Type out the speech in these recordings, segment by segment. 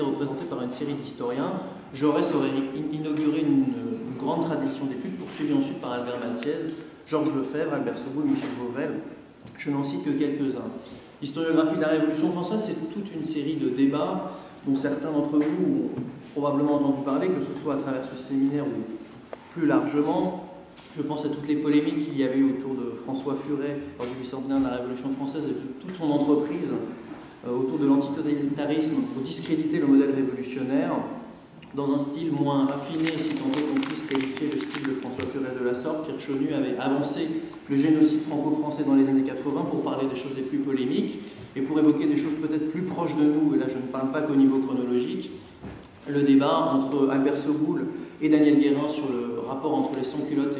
représenté par une série d'historiens. Jaurès aurait inauguré une, grande tradition d'études, poursuivie ensuite par Albert Mathiez, Georges Lefebvre, Albert Soboul, Michel Beauvel. Je n'en cite que quelques-uns. L'historiographie de la Révolution française, c'est toute une série de débats dont certains d'entre vous ont probablement entendu parler, que ce soit à travers ce séminaire ou plus largement. Je pense à toutes les polémiques qu'il y avait autour de François Furet lors du bicentenaire de la Révolution française et de toute son entreprise autour de l'antitotalitarisme pour discréditer le modèle révolutionnaire dans un style moins raffiné, si tant est qu'on puisse qualifier le style de François Furet de la sorte. Pierre Chenu avait avancé le génocide franco-français dans les années 80 pour parler des choses les plus polémiques et pour évoquer des choses peut-être plus proches de nous, et là je ne parle pas qu'au niveau chronologique, le débat entre Albert Soboul et Daniel Guérin sur le rapport entre les sans-culottes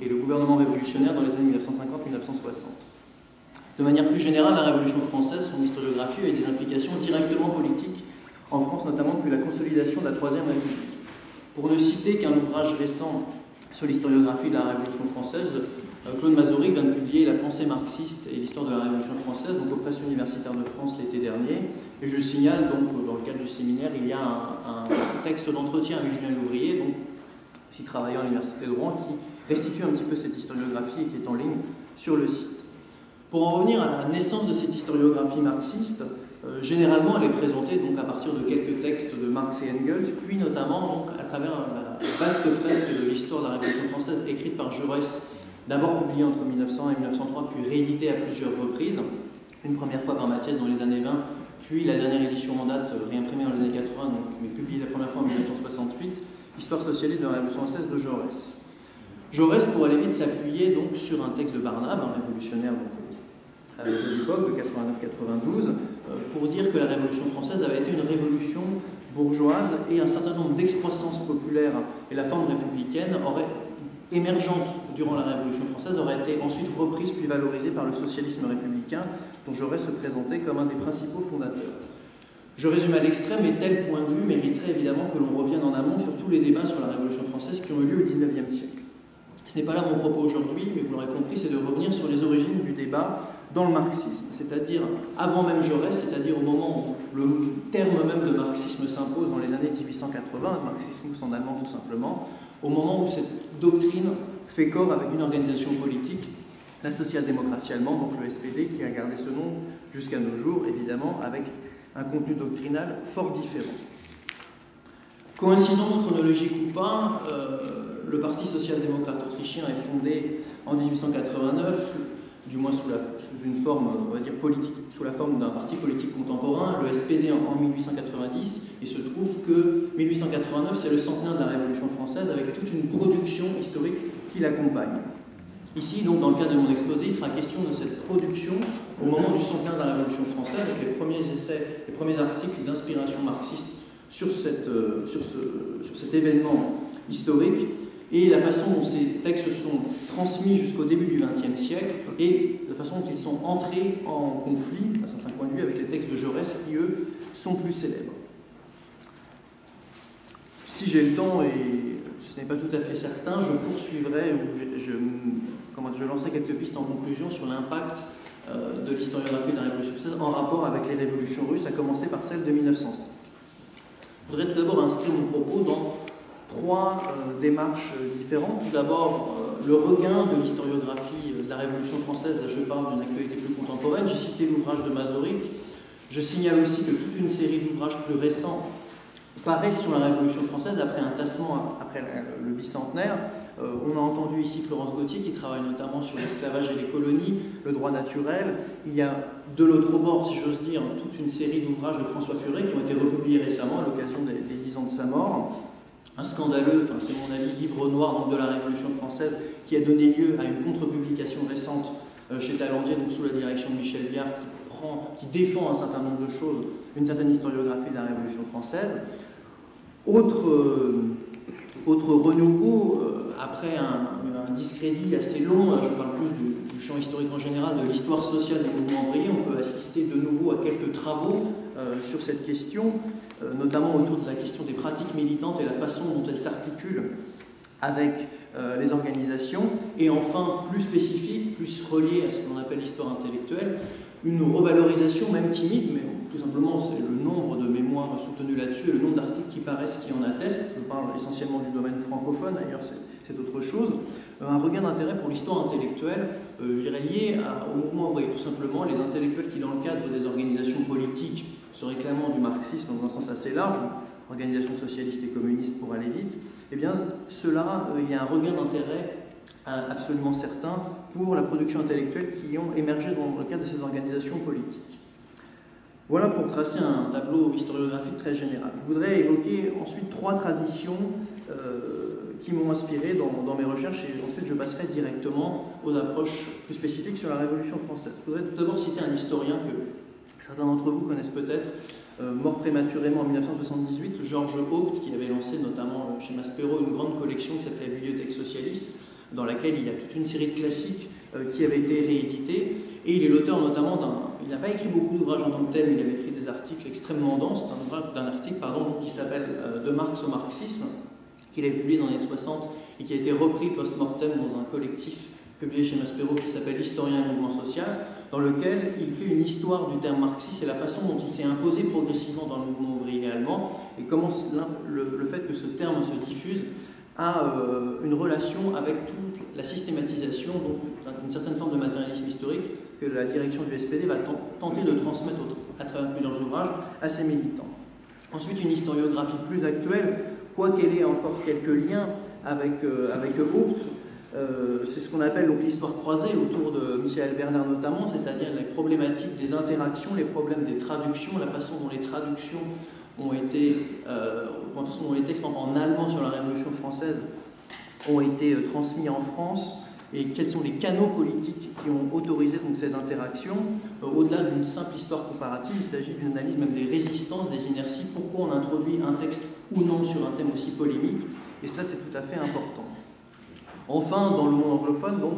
et, le, gouvernement révolutionnaire dans les années 1950-1960. De manière plus générale, la Révolution française, son historiographie a eu des implications directement politiques en France, notamment depuis la consolidation de la Troisième République. Pour ne citer qu'un ouvrage récent sur l'historiographie de la Révolution française, euh, Claude Mazouric vient de publier La pensée marxiste et l'histoire de la Révolution française, donc aux presses universitaires de France l'été dernier. Et je signale donc, dans le cadre du séminaire, il y a un, texte d'entretien avec Julien Louvrier, donc aussi travailleur à l'Université de Rouen, qui restitue un petit peu cette historiographie et qui est en ligne sur le site. Pour en revenir à la naissance de cette historiographie marxiste, euh, généralement elle est présentée donc à partir de quelques textes de Marx et Engels, puis notamment donc à travers la vaste fresque de l'histoire de la Révolution française écrite par Jaurès, d'abord publiée entre 1900 et 1903, puis rééditée à plusieurs reprises, une première fois par Mathias dans les années 20, puis la dernière édition en date euh, réimprimée dans les années 80, donc, mais publiée la première fois en 1968, Histoire socialiste de la Révolution française de Jaurès. Jaurès pourrait vite s'appuyer donc sur un texte de Barnave, un révolutionnaire de l'époque, de 89-92, euh, pour dire que la Révolution française avait été une révolution bourgeoise et un certain nombre d'excroissances populaires et la forme républicaine aurait, émergente durant la Révolution française aurait été ensuite reprise puis valorisée par le socialisme républicain dont Jaurès se présentait comme un des principaux fondateurs. Je résume à l'extrême, mais tel point de vue mériterait évidemment que l'on revienne en amont sur tous les débats sur la Révolution française qui ont eu lieu au XIXe siècle. Ce n'est pas là mon propos aujourd'hui, mais vous l'aurez compris, c'est de revenir sur les origines du débat dans le marxisme, c'est-à-dire avant même Jaurès, c'est-à-dire au moment où le terme même de marxisme s'impose dans les années 1880, marxismus en allemand tout simplement, au moment où cette doctrine fait corps avec une organisation politique, la social-démocratie allemande, donc le SPD, qui a gardé ce nom jusqu'à nos jours, évidemment, avec un contenu doctrinal fort différent. Coïncidence chronologique ou pas, euh, le Parti social-démocrate autrichien est fondé en 1889, du moins sous, la, une forme, on va dire, politique, sous la forme d'un parti politique contemporain, le SPD en, 1890. Il se trouve que 1889, c'est le centenaire de la Révolution française, avec toute une production historique qui l'accompagne. Ici, donc, dans le cadre de mon exposé, il sera question de cette production au moment du centenaire de la Révolution française, avec les premiers essais, les premiers articles d'inspiration marxiste sur, euh, cet événement historique. Et la façon dont ces textes sont transmis jusqu'au début du XXe siècle et la façon dont ils sont entrés en conflit, à certains points de vue, avec les textes de Jaurès qui, eux, sont plus célèbres. Si j'ai le temps, et ce n'est pas tout à fait certain, je poursuivrai ou je, je lancerai quelques pistes en conclusion sur l'impact euh, de l'historiographie de la Révolution française en rapport avec les révolutions russes, à commencer par celle de 1905. Je voudrais tout d'abord inscrire mon propos dans trois euh, démarches différentes. Tout d'abord, euh, le regain de l'historiographie de la Révolution française. Là, je parle d'une actualité plus contemporaine. J'ai cité l'ouvrage de Mazorik. Je signale aussi que toute une série d'ouvrages plus récents paraissent sur la Révolution française après un tassement, après le bicentenaire. Euh, on a entendu ici Florence Gauthier qui travaille notamment sur l'esclavage et les colonies, le droit naturel. Il y a de l'autre bord, si j'ose dire, toute une série d'ouvrages de François Furet qui ont été republiés récemment à l'occasion des, dix ans de sa mort un scandaleux, enfin c'est mon avis, livre noir donc, de la Révolution française qui a donné lieu à une contre-publication récente euh, chez Talandier, donc sous la direction de Michel Biard, qui, défend un certain nombre de choses, une certaine historiographie de la Révolution française. Autre, euh, autre renouveau, euh, après un, discrédit assez long, je parle plus du, champ historique en général, de l'histoire sociale des mouvements ouvriers, on peut assister de nouveau à quelques travaux sur cette question, notamment autour de la question des pratiques militantes et la façon dont elles s'articulent avec les organisations, et enfin, plus spécifique, plus relié à ce qu'on appelle l'histoire intellectuelle, une revalorisation, même timide, mais tout simplement c'est le nombre de mémoires soutenues là-dessus et le nombre d'articles qui paraissent qui en attestent. Je parle essentiellement du domaine francophone, d'ailleurs c'est autre chose. Euh, un regain d'intérêt pour l'histoire intellectuelle, euh, je dirais lié au mouvement ouvrier, tout simplement les intellectuels qui, dans le cadre des organisations politiques, se réclamant du marxisme dans un sens assez large, organisations socialistes et communistes pour aller vite, eh bien cela, euh, il y a un regain d'intérêt absolument certain pour la production intellectuelle qui ont émergé dans le cadre de ces organisations politiques. Voilà pour tracer un tableau historiographique très général. Je voudrais évoquer ensuite trois traditions euh, qui m'ont inspiré dans, mes recherches et ensuite je passerai directement aux approches plus spécifiques sur la Révolution française. Je voudrais tout d'abord citer un historien que certains d'entre vous connaissent peut-être, euh, mort prématurément en 1978, Georges Haupt, qui avait lancé notamment chez Maspero une grande collection qui s'appelait la Bibliothèque socialiste, dans laquelle il y a toute une série de classiques euh, qui avaient été réédités. Et il est l'auteur notamment d'un. Il n'a pas écrit beaucoup d'ouvrages en tant que tel, mais il avait écrit des articles extrêmement denses. C'est un, article pardon, qui s'appelle euh, De Marx au marxisme, qu'il a publié dans les années 60 et qui a été repris post-mortem dans un collectif publié chez Maspero qui s'appelle Historien du mouvement social, dans lequel il fait une histoire du terme marxiste et la façon dont il s'est imposé progressivement dans le mouvement ouvrier allemand et comment le, le fait que ce terme se diffuse a euh, une relation avec toute la systématisation, donc une certaine forme de matérialisme historique que la direction du SPD va tenter de transmettre à travers plusieurs ouvrages à ses militants. Ensuite, une historiographie plus actuelle, quoiqu'elle ait encore quelques liens avec, euh, euh, c'est ce qu'on appelle l'histoire croisée autour de Michael Werner notamment, c'est-à-dire les problématiques des interactions, les problèmes des traductions, la façon dont les traductions ont été, euh, dont les textes en allemand sur la Révolution française ont été euh, transmis en France et quels sont les canaux politiques qui ont autorisé donc, ces interactions. Euh, au-delà d'une simple histoire comparative, il s'agit d'une analyse même des résistances, des inerties, pourquoi on introduit un texte ou non sur un thème aussi polémique, et cela c'est tout à fait important. Enfin, dans le monde anglophone, donc,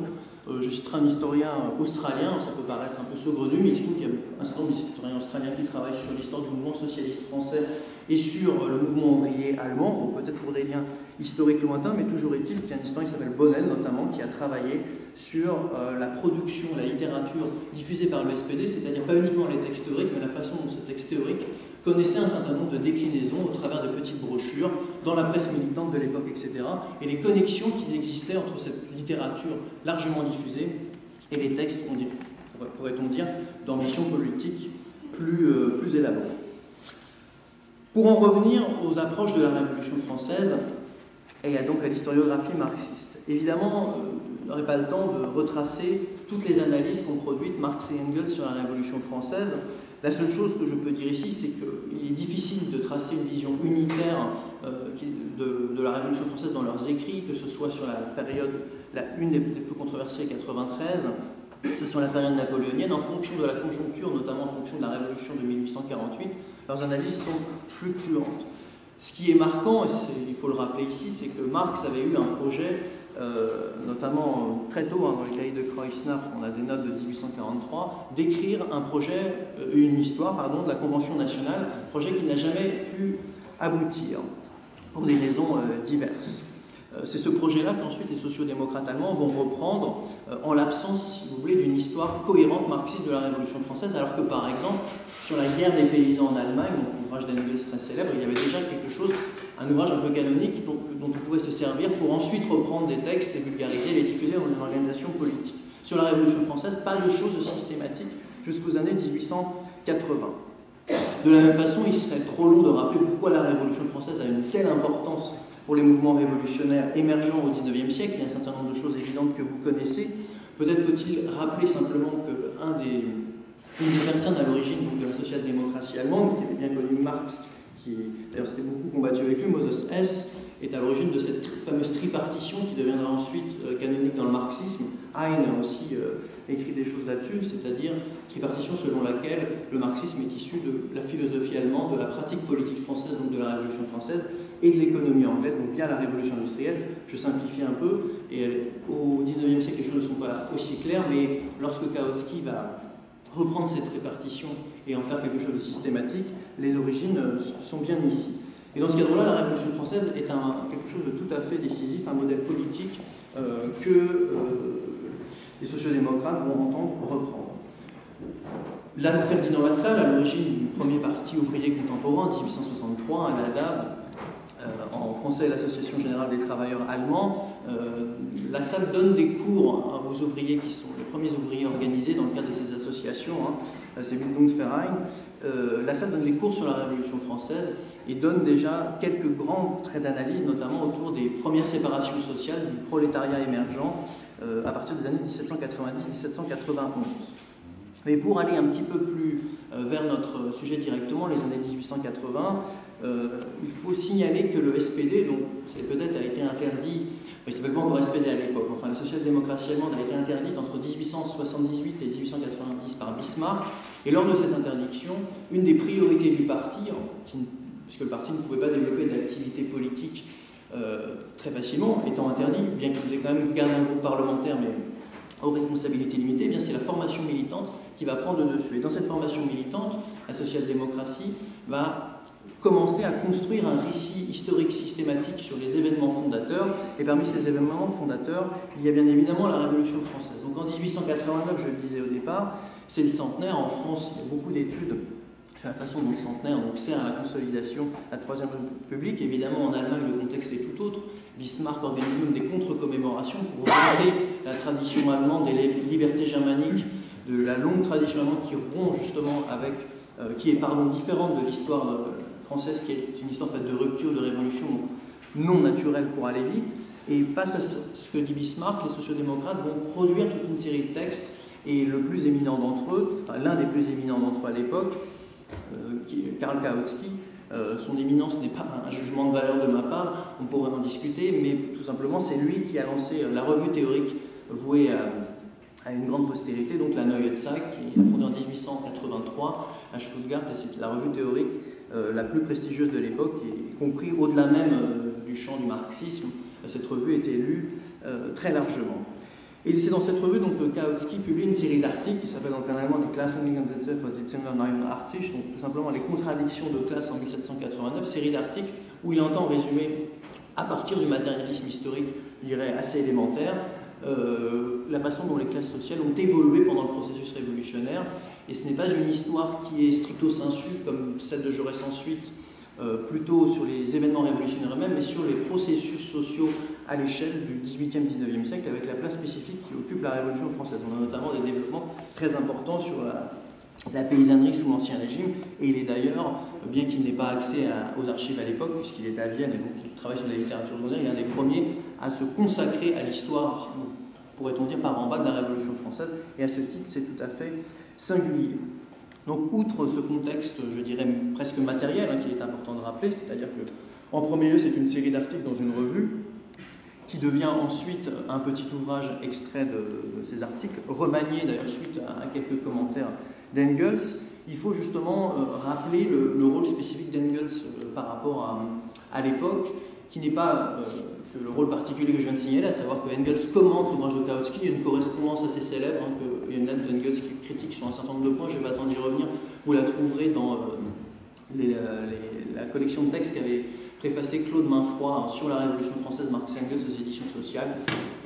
euh, je citerai un historien australien, ça peut paraître un peu saugrenu, mais il se trouve qu'il y a un certain nombre d'historiens australiens qui travaillent sur l'histoire du mouvement socialiste français et sur le mouvement ouvrier allemand, peut-être pour des liens historiques lointains, mais toujours est-il qu'il un historien qui s'appelle Bonnell notamment, qui a travaillé sur euh, la production, la littérature diffusée par le SPD, c'est-à-dire pas uniquement les textes théoriques, mais la façon dont ces textes théoriques connaissaient un certain nombre de déclinaisons au travers de petites brochures dans la presse militante de l'époque, etc. Et les connexions qui existaient entre cette littérature largement diffusée et les textes, pourrait-on dire, d'ambition politique plus, euh, plus élaborée. Pour en revenir aux approches de la Révolution française et donc à l'historiographie marxiste, évidemment, je n'aurai pas le temps de retracer toutes les analyses qu'ont produites Marx et Engels sur la Révolution française. La seule chose que je peux dire ici, c'est qu'il est difficile de tracer une vision unitaire euh, de, la Révolution française dans leurs écrits, que ce soit sur la période, la, une des plus controversées, 93, ce sont la période napoléonienne, en fonction de la conjoncture, notamment en fonction de la révolution de 1848, leurs analyses sont fluctuantes. Ce qui est marquant, et il faut le rappeler ici, c'est que Marx avait eu un projet, euh, notamment très tôt hein, dans les cahiers de Kreuzner, on a des notes de 1843, d'écrire un projet, euh, une histoire pardon, de la Convention nationale, projet qui n'a jamais pu aboutir pour des raisons euh, diverses. C'est ce projet-là qu'ensuite les sociodémocrates allemands vont reprendre en l'absence, si vous voulez, d'une histoire cohérente marxiste de la Révolution française, alors que par exemple, sur la guerre des paysans en Allemagne, donc l'ouvrage d'Engels très célèbre, il y avait déjà quelque chose, un ouvrage un peu canonique dont, on pouvait se servir pour ensuite reprendre des textes, les vulgariser, les diffuser dans une organisation politique. Sur la Révolution française, pas de choses systématiques jusqu'aux années 1880. De la même façon, il serait trop long de rappeler pourquoi la Révolution française a une telle importance pour les mouvements révolutionnaires émergents au XIXe siècle. Il y a un certain nombre de choses évidentes que vous connaissez. Peut-être faut-il rappeler simplement qu'un des une personne à l'origine de la social-démocratie allemande, qui avait bien connu Marx, qui d'ailleurs s'était beaucoup combattu avec lui, Moses Hess, est à l'origine de cette fameuse tripartition qui deviendra ensuite euh, canonique dans le marxisme. Hein a aussi euh, écrit des choses là-dessus, c'est-à-dire tripartition selon laquelle le marxisme est issu de la philosophie allemande, de la pratique politique française, donc de la Révolution française, et de l'économie anglaise, donc via la Révolution industrielle. Je simplifie un peu, et au XIXe siècle, les choses ne sont pas aussi claires, mais lorsque Kautsky va reprendre cette répartition et en faire quelque chose de systématique, les origines euh, sont bien ici. Et dans ce cadre-là, la Révolution française est un, quelque chose de tout à fait décisif, un modèle politique euh, que euh, les sociodémocrates vont entendre reprendre. La Ferdinand Lassalle, à l'origine du premier parti ouvrier contemporain, 1863, à la en français l'Association générale des travailleurs allemands, la salle donne des cours aux ouvriers qui sont premiers ouvriers organisés dans le cadre de ces associations, hein, ces Bildungsverein. Euh, la salle donne des cours sur la Révolution française et donne déjà quelques grands traits d'analyse, notamment autour des premières séparations sociales du prolétariat émergent euh, à partir des années 1790-1791. Mais pour aller un petit peu plus euh, vers notre sujet directement, les années 1880, il faut signaler que le SPD, donc c'est peut-être a été interdit il ne s'appelle pas encore SPD à l'époque. Enfin, la social-démocratie allemande a été interdite entre 1878 et 1890 par Bismarck. Et lors de cette interdiction, une des priorités du parti, puisque le parti ne pouvait pas développer d'activité politique euh, très facilement, étant interdit, bien qu'ils aient quand même gardé un groupe parlementaire, mais aux responsabilités limitées, eh c'est la formation militante qui va prendre le dessus. Et dans cette formation militante, la social-démocratie va commencer à construire un récit historique systématique sur les événements fondateurs. Et parmi ces événements fondateurs, il y a bien évidemment la Révolution française. Donc en 1889, je le disais au départ, c'est le centenaire. En France, il y a beaucoup d'études sur la façon dont le centenaire sert à la consolidation de la Troisième République. Évidemment, en Allemagne, le contexte est tout autre. Bismarck organise même des contre-commémorations pour vanter la tradition allemande et les libertés germaniques, de la longue tradition allemande qui rompt justement avec, euh, qui est pardon, différente de l'histoire de française qui est une histoire faite de rupture, de révolution non naturelle pour aller vite. Et face à ce que dit Bismarck, les sociodémocrates vont produire toute une série de textes, et le plus éminent d'entre eux, l'un des plus éminents d'entre eux à l'époque, euh, Karl Kautsky, euh, son éminence n'est pas un jugement de valeur de ma part, on pourrait en discuter, mais tout simplement c'est lui qui a lancé la revue théorique vouée à, une grande postérité, donc la Neue Zeit, qui a fondé en 1883 à Stuttgart, et c'est la revue théorique euh, la plus prestigieuse de l'époque, y compris au-delà même euh, du champ du marxisme. Cette revue était lue euh, très largement. Et c'est dans cette revue donc, que Kautsky publie une série d'articles qui s'appelle en allemand Die Klassengegensätze von 1789, donc tout simplement les contradictions de classe en 1789, série d'articles où il entend résumer, à partir du matérialisme historique, je dirais assez élémentaire, la façon dont les classes sociales ont évolué pendant le processus révolutionnaire et ce n'est pas une histoire qui est stricto sensu, comme celle de Jaurès ensuite, euh, plutôt sur les événements révolutionnaires eux-mêmes, mais sur les processus sociaux à l'échelle du 18e, 19e siècle, avec la place spécifique qui occupe la Révolution française. On a notamment des développements très importants sur la, paysannerie sous l'Ancien Régime, et il est d'ailleurs, bien qu'il n'ait pas accès aux archives à l'époque, puisqu'il est à Vienne et donc il travaille sur la littérature secondaire, il est un des premiers à se consacrer à l'histoire, pourrait-on dire, par en bas de la Révolution française, et à ce titre, c'est tout à fait singulier. Donc, outre ce contexte, je dirais presque matériel, hein, qu'il est important de rappeler, c'est-à-dire que, en premier lieu, c'est une série d'articles dans une revue qui devient ensuite un petit ouvrage extrait de, ces articles, remanié d'ailleurs suite à, quelques commentaires d'Engels. il faut justement rappeler le, rôle spécifique d'Engels par rapport à, à l'époque, qui n'est pas que le rôle particulier que je viens de signaler, à savoir que Engels commente l'ouvrage de Kautsky, il y a une correspondance assez célèbre, hein, il y a une lettre d'Engels qui critique sur un certain nombre de points, je ne vais pas attendre d'y revenir, vous la trouverez dans la collection de textes qu'avait préfacé Claude Mainfroy sur la Révolution française, Marx Engels aux éditions sociales,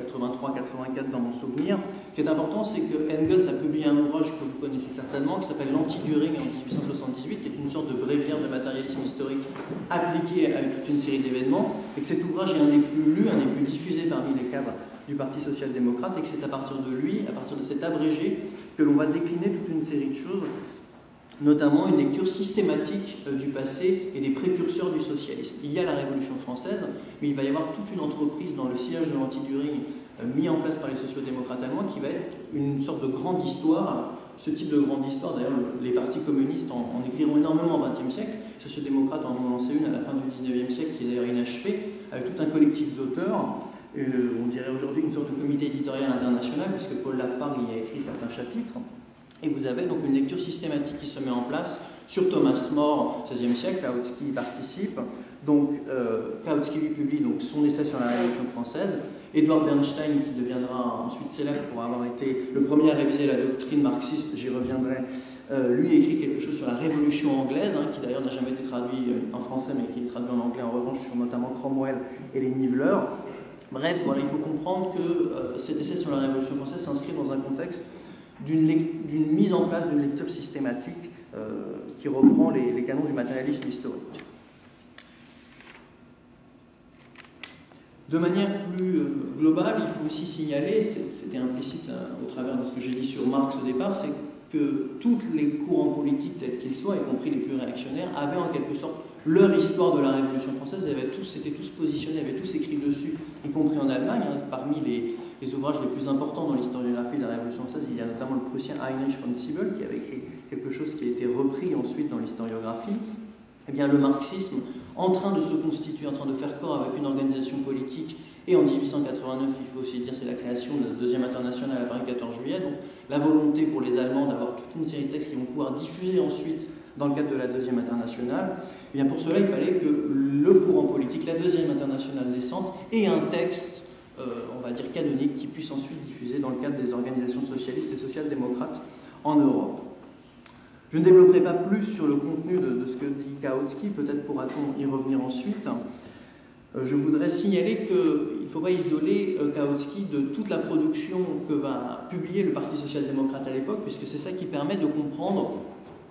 83-84 dans mon souvenir. Ce qui est important, c'est que Engels a publié un ouvrage que vous connaissez certainement, qui s'appelle L'Anti-During en 1878, qui est une sorte de bréviaire de matérialisme historique appliqué à toute une série d'événements, et que cet ouvrage est un des plus lus, un des plus diffusés parmi les cadres du Parti social-démocrate, et que c'est à partir de lui, à partir de cet abrégé, que l'on va décliner toute une série de choses notamment une lecture systématique euh, du passé et des précurseurs du socialisme. Il y a la Révolution française, mais il va y avoir toute une entreprise dans le sillage de l'anti-During euh, mis en place par les sociodémocrates allemands qui va être une sorte de grande histoire. Ce type de grande histoire, d'ailleurs, les partis communistes en, écriront énormément au XXe siècle. Les sociodémocrates en ont lancé une à la fin du XIXe siècle qui est d'ailleurs inachevée, avec tout un collectif d'auteurs. Euh, on dirait aujourd'hui une sorte de comité éditorial international, puisque Paul Lafargue y a écrit certains chapitres. Et vous avez donc une lecture systématique qui se met en place sur Thomas More, 16e siècle, Kautsky y participe. Donc euh, Kautsky lui publie donc, son essai sur la Révolution française. Edward Bernstein, qui deviendra ensuite célèbre pour avoir été le premier à réviser la doctrine marxiste, j'y reviendrai, euh, lui écrit quelque chose sur la Révolution anglaise, hein, qui d'ailleurs n'a jamais été traduit euh, en français, mais qui est traduit en anglais en revanche sur notamment Cromwell et les Niveleurs. Bref, voilà, il faut comprendre que cet essai sur la Révolution française s'inscrit dans un contexte d'une mise en place d'une lecture systématique euh, qui reprend les, canons du matérialisme historique. De manière plus euh, globale, il faut aussi signaler, c'était implicite hein, au travers de ce que j'ai dit sur Marx au départ, c'est que tous les courants politiques tels qu'ils soient, y compris les plus réactionnaires, avaient en quelque sorte leur histoire de la Révolution française, ils avaient tous, étaient tous positionnés, avaient tous écrit dessus, y compris en Allemagne, hein, parmi les, les ouvrages les plus importants dans l'historiographie de la Révolution française, il y a notamment le prussien Heinrich von Siebel qui avait écrit quelque chose qui a été repris ensuite dans l'historiographie. Eh bien, le marxisme, en train de se constituer, en train de faire corps avec une organisation politique, et en 1889, il faut aussi dire, c'est la création de la deuxième internationale à Paris 14 juillet, donc la volonté pour les Allemands d'avoir toute une série de textes qui vont pouvoir diffuser ensuite dans le cadre de la deuxième internationale, eh bien pour cela, il fallait que le courant politique, la deuxième internationale naissante, ait un texte euh, on va dire, canonique qui puisse ensuite diffuser dans le cadre des organisations socialistes et social-démocrates en Europe. Je ne développerai pas plus sur le contenu de, ce que dit Kautsky, peut-être pourra-t-on y revenir ensuite. Euh, je voudrais signaler qu'il ne faut pas isoler euh, Kautsky de toute la production que va publier le Parti social-démocrate à l'époque, puisque c'est ça qui permet de comprendre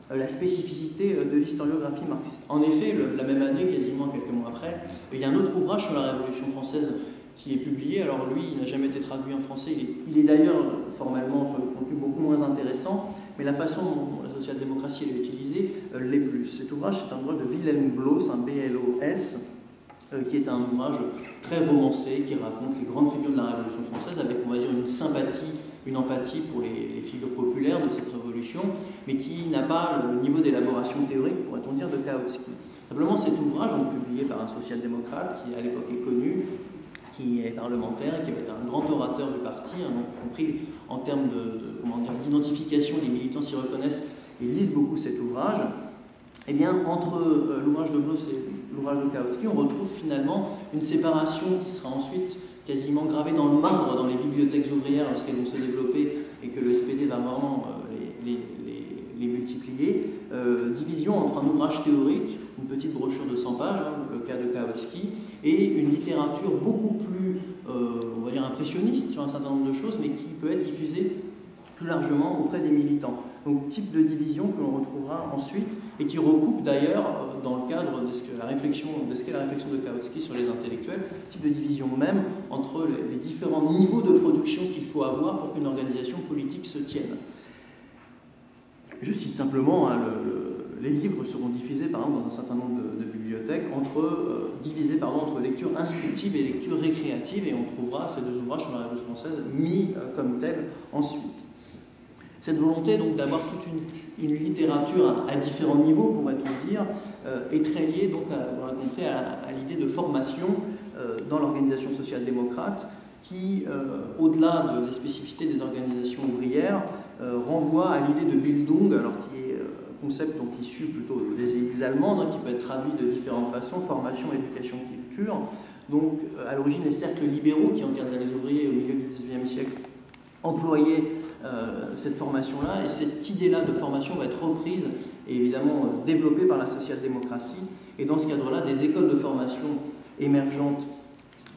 la spécificité de l'historiographie marxiste. En effet, la même année, quasiment quelques mois après, il y a un autre ouvrage sur la Révolution française qui est publié. Alors lui, il n'a jamais été traduit en français. Il est, d'ailleurs formellement sur le contenu beaucoup moins intéressant, mais la façon dont la social-démocratie est utilisée euh, l'est plus. Cet ouvrage, c'est un ouvrage de Wilhelm Bloss, un B-L-O-S, euh, qui est un ouvrage très romancé, qui raconte les grandes figures de la Révolution française, avec, on va dire, une sympathie, une empathie pour les, les figures populaires de cette révolution, mais qui n'a pas le niveau d'élaboration théorique, pourrait-on dire, de Kautsky. Simplement, cet ouvrage, donc, publié par un social-démocrate, qui à l'époque est connu, qui est parlementaire et qui va être un grand orateur du parti, hein, donc, y compris en termes d'identification, les militants s'y reconnaissent et lisent beaucoup cet ouvrage. Eh bien, entre euh, l'ouvrage de Bloss et l'ouvrage de Kautsky, on retrouve finalement une séparation qui sera ensuite quasiment gravée dans le marbre dans les bibliothèques ouvrières lorsqu'elles vont se développer et que le SPD va vraiment euh, les, multiplier. Euh, division entre un ouvrage théorique, petite brochure de 100 pages, hein, le cas de Kautsky, et une littérature beaucoup plus, euh, on va dire, impressionniste sur un certain nombre de choses, mais qui peut être diffusée plus largement auprès des militants. Donc type de division que l'on retrouvera ensuite et qui recoupe d'ailleurs euh, dans le cadre de ce que la réflexion, de ce qu'est la réflexion de sur les intellectuels, type de division même entre les différents niveaux de production qu'il faut avoir pour qu'une organisation politique se tienne. Je cite simplement hein, le les livres seront diffusés par exemple dans un certain nombre de, bibliothèques, entre, euh, divisés pardon, entre lecture instructive et lecture récréative, et on trouvera ces deux ouvrages sur la Révolution française mis euh, comme tels ensuite. Cette volonté donc d'avoir toute une, littérature à, différents niveaux, pourrait-on dire, euh, est très liée donc, à, compris, à, l'idée de formation dans l'organisation social-démocrate, qui, au-delà de la spécificité des organisations ouvrières, renvoie à l'idée de Bildung, alors qui est concept donc issu plutôt des élites allemandes, hein, qui peut être traduit de différentes façons, formation, éducation, culture. Donc à l'origine, les cercles libéraux qui encadraient les ouvriers au milieu du XIXe siècle employaient cette formation-là, et cette idée-là de formation va être reprise et évidemment développée par la social-démocratie. Et dans ce cadre-là, des écoles de formation émergentes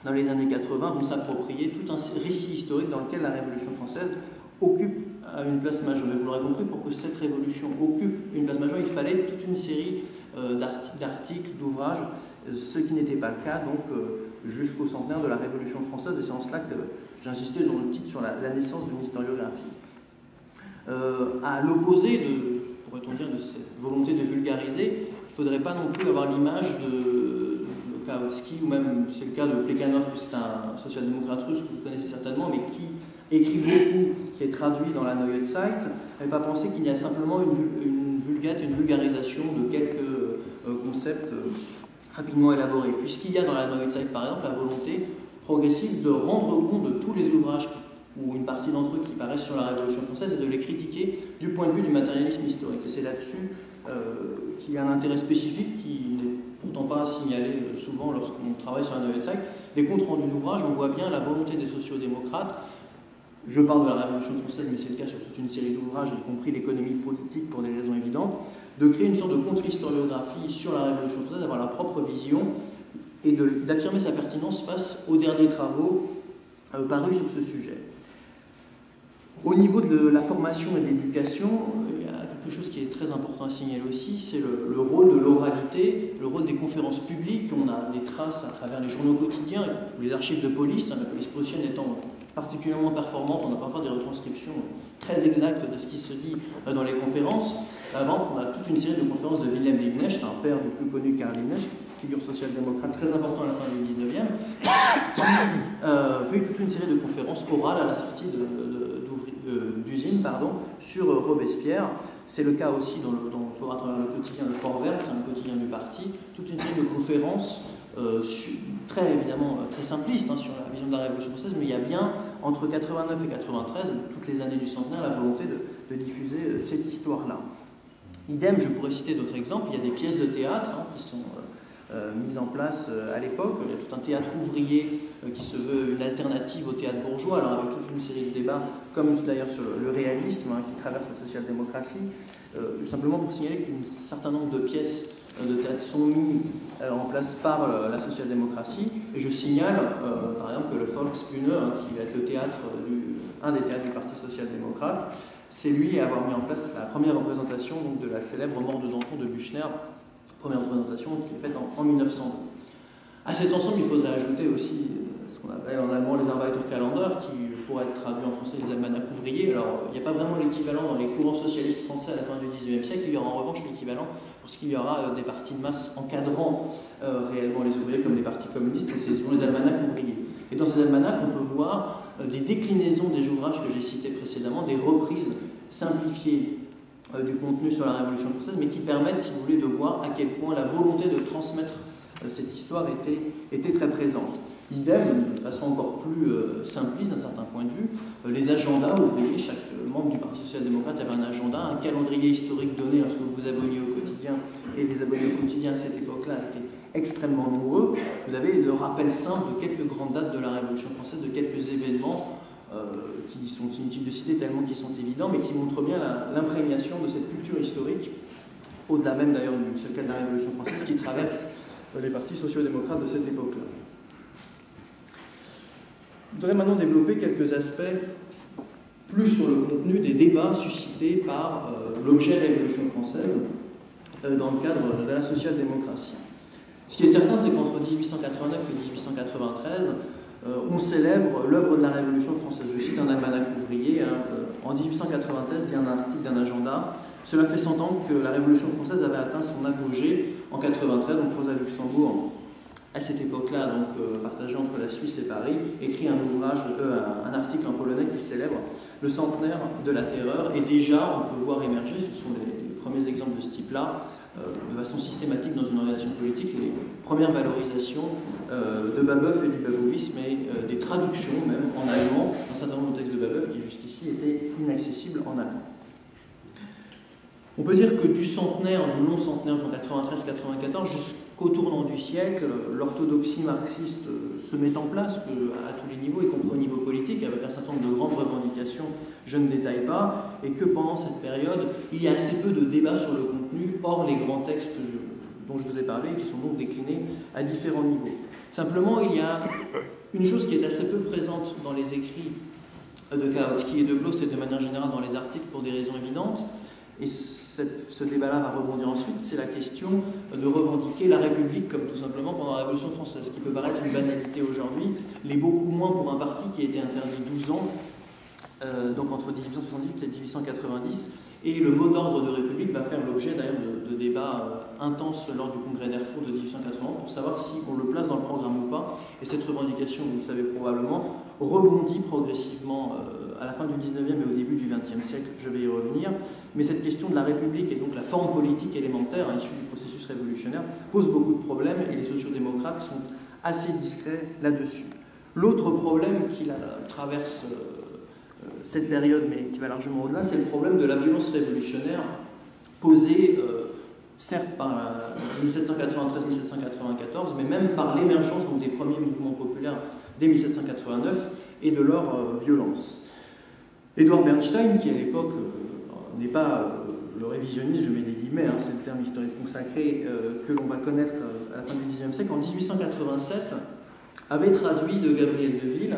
dans les années 80 vont s'approprier tout un récit historique dans lequel la Révolution française occupe une place majeure. Mais vous l'aurez compris, pour que cette révolution occupe une place majeure, il fallait toute une série euh, d'articles, d'ouvrages, ce qui n'était pas le cas donc euh, jusqu'au centenaire de la Révolution française. Et c'est en cela que j'insistais dans le titre sur la, naissance d'une historiographie. Euh, à l'opposé de, pourrait-on dire, de cette volonté de vulgariser, il ne faudrait pas non plus avoir l'image de Kautsky, ou même c'est le cas de Plekhanov, c'est un social-démocrate russe que vous connaissez certainement, mais qui écrit beaucoup, qui est traduit dans la Neue Zeit, n'avait pas pensé qu'il y a simplement une, vulgate, une vulgarisation de quelques euh, concepts euh, rapidement élaborés, puisqu'il y a dans la Neue Zeit, par exemple, la volonté progressive de rendre compte de tous les ouvrages ou une partie d'entre eux qui paraissent sur la Révolution française et de les critiquer du point de vue du matérialisme historique. Et c'est là-dessus euh, qu'il y a un intérêt spécifique qui pourtant pas signalé souvent lorsqu'on travaille sur un Zeit. Des comptes rendus d'ouvrages, on voit bien la volonté des sociodémocrates, je parle de la Révolution française, mais c'est le cas sur toute une série d'ouvrages, y compris l'économie politique pour des raisons évidentes, de créer une sorte de contre-historiographie sur la Révolution française, d'avoir leur propre vision et d'affirmer sa pertinence face aux derniers travaux euh, parus sur ce sujet. Au niveau de la formation et de l'éducation, quelque chose qui est très important à signaler aussi, c'est le, rôle de l'oralité, le rôle des conférences publiques. On a des traces à travers les journaux quotidiens, les archives de police, hein, la police prussienne étant particulièrement performante, on a parfois des retranscriptions très exactes de ce qui se dit euh, dans les conférences. Avant, on a toute une série de conférences de Wilhelm Liebknecht, un père du plus connu Karl Liebknecht, figure social-démocrate très important à la fin du 19e, qui euh, fait toute une série de conférences orales à la sortie d'usine pardon, sur Robespierre. C'est le cas aussi dans, le, dans, le quotidien Le Fort Vert, c'est un quotidien du parti, toute une série de conférences euh, très évidemment euh, très simplistes hein, sur la vision de la Révolution française, mais il y a bien entre 89 et 93, toutes les années du centenaire, la volonté de, diffuser euh, cette histoire-là. Idem, je pourrais citer d'autres exemples, il y a des pièces de théâtre hein, qui sont euh, mise en place à l'époque. Il y a tout un théâtre ouvrier qui se veut une alternative au théâtre bourgeois, alors avec toute une série de débats, comme d'ailleurs sur le, réalisme hein, qui traverse la social-démocratie. simplement pour signaler qu'un certain nombre de pièces de théâtre sont mis en place par la social-démocratie. Et je signale, par exemple, que le Volksbühne, hein, qui va être le théâtre du, un des théâtres du Parti social-démocrate, c'est lui à avoir mis en place la première représentation de la célèbre mort de Danton de Buchner première représentation qui est faite en, 1900. À cet ensemble, il faudrait ajouter aussi euh, ce qu'on appelle en allemand les Arbeiterkalender, qui pourrait être traduit en français les almanachs ouvriers. Alors, il n'y a pas vraiment l'équivalent dans les courants socialistes français à la fin du XIXe siècle, il y aura en revanche l'équivalent lorsqu'il y aura euh, des partis de masse encadrant euh, réellement les ouvriers, comme les partis communistes, et c'est les almanachs ouvriers. Et dans ces almanachs, on peut voir des déclinaisons des ouvrages que j'ai cités précédemment, des reprises simplifiées euh, du contenu sur la Révolution française, mais qui permettent, si vous voulez, de voir à quel point la volonté de transmettre euh, cette histoire était, était très présente. Idem, de façon encore plus euh, simpliste d'un certain point de vue, les agendas ouvriers, chaque membre du Parti social-démocrate avait un agenda, un calendrier historique donné lorsque vous vous abonniez au quotidien, et les abonnés au quotidien à cette époque-là étaient extrêmement nombreux. Vous avez le rappel simple de quelques grandes dates de la Révolution française, de quelques événements euh, qui sont inutiles de citer tellement qu'ils sont évidents, mais qui montrent bien l'imprégnation de cette culture historique, au-delà même d'ailleurs du seul cas de la Révolution française, qui traverse euh, les partis sociaux-démocrates de cette époque-là. Je voudrais maintenant développer quelques aspects plus sur le contenu des débats suscités par euh, l'objet Révolution française dans le cadre de la social-démocratie. Ce qui est certain, c'est qu'entre 1889 et 1893, euh, on célèbre l'œuvre de la Révolution française. Je cite un almanach ouvrier. Hein, euh, en 1893, il y a un article d'un agenda. Cela fait 100 ans que la Révolution française avait atteint son apogée en 93. Donc Rosa Luxembourg, à cette époque-là, donc euh, partagée entre la Suisse et Paris, écrit un ouvrage, un, article en polonais qui célèbre le centenaire de la terreur. Et déjà, on peut voir émerger, ce sont les premiers exemples de ce type-là, euh, de façon systématique dans une organisation politique les premières valorisations euh, de Babeuf et du babouisme et euh, des traductions même en allemand d'un certain nombre de textes de Babeuf qui jusqu'ici étaient inaccessibles en allemand. On peut dire que du centenaire, du long centenaire, en 93-94, jusqu'au tournant du siècle, l'orthodoxie marxiste se met en place à tous les niveaux, y compris au niveau politique, avec un certain nombre de grandes revendications, je ne détaille pas, et que pendant cette période, il y a assez peu de débats sur le contenu, hors les grands textes dont je vous ai parlé, qui sont donc déclinés à différents niveaux. Simplement, il y a une chose qui est assez peu présente dans les écrits de Kautsky et de Bloss et de manière générale dans les articles pour des raisons évidentes, et ce débat-là va rebondir ensuite, c'est la question de revendiquer la République comme tout simplement pendant la Révolution française, ce qui peut paraître une banalité aujourd'hui, l'est beaucoup moins pour un parti qui a été interdit 12 ans, euh, donc entre 1878 et 1890, et le mot d'ordre de République va faire l'objet d'ailleurs de, débats euh, intenses lors du congrès d'Erfurt de 1880 pour savoir si on le place dans le programme ou pas, et cette revendication, vous le savez probablement, rebondit progressivement. Euh, à la fin du 19e et au début du 20e siècle, je vais y revenir, mais cette question de la République et donc la forme politique élémentaire issue du processus révolutionnaire pose beaucoup de problèmes et les sociodémocrates sont assez discrets là-dessus. L'autre problème qui traverse euh, euh, cette période, mais qui va largement au-delà, c'est le problème de la violence révolutionnaire posée certes par 1793-1794, mais même par l'émergence des premiers mouvements populaires dès 1789 et de leur violence. Edouard Bernstein, qui à l'époque euh, n'est pas euh, le révisionniste, je mets des guillemets, hein, c'est le terme historique consacré euh, que l'on va connaître à la fin du XIXe siècle, en 1887, avait traduit de Gabriel Deville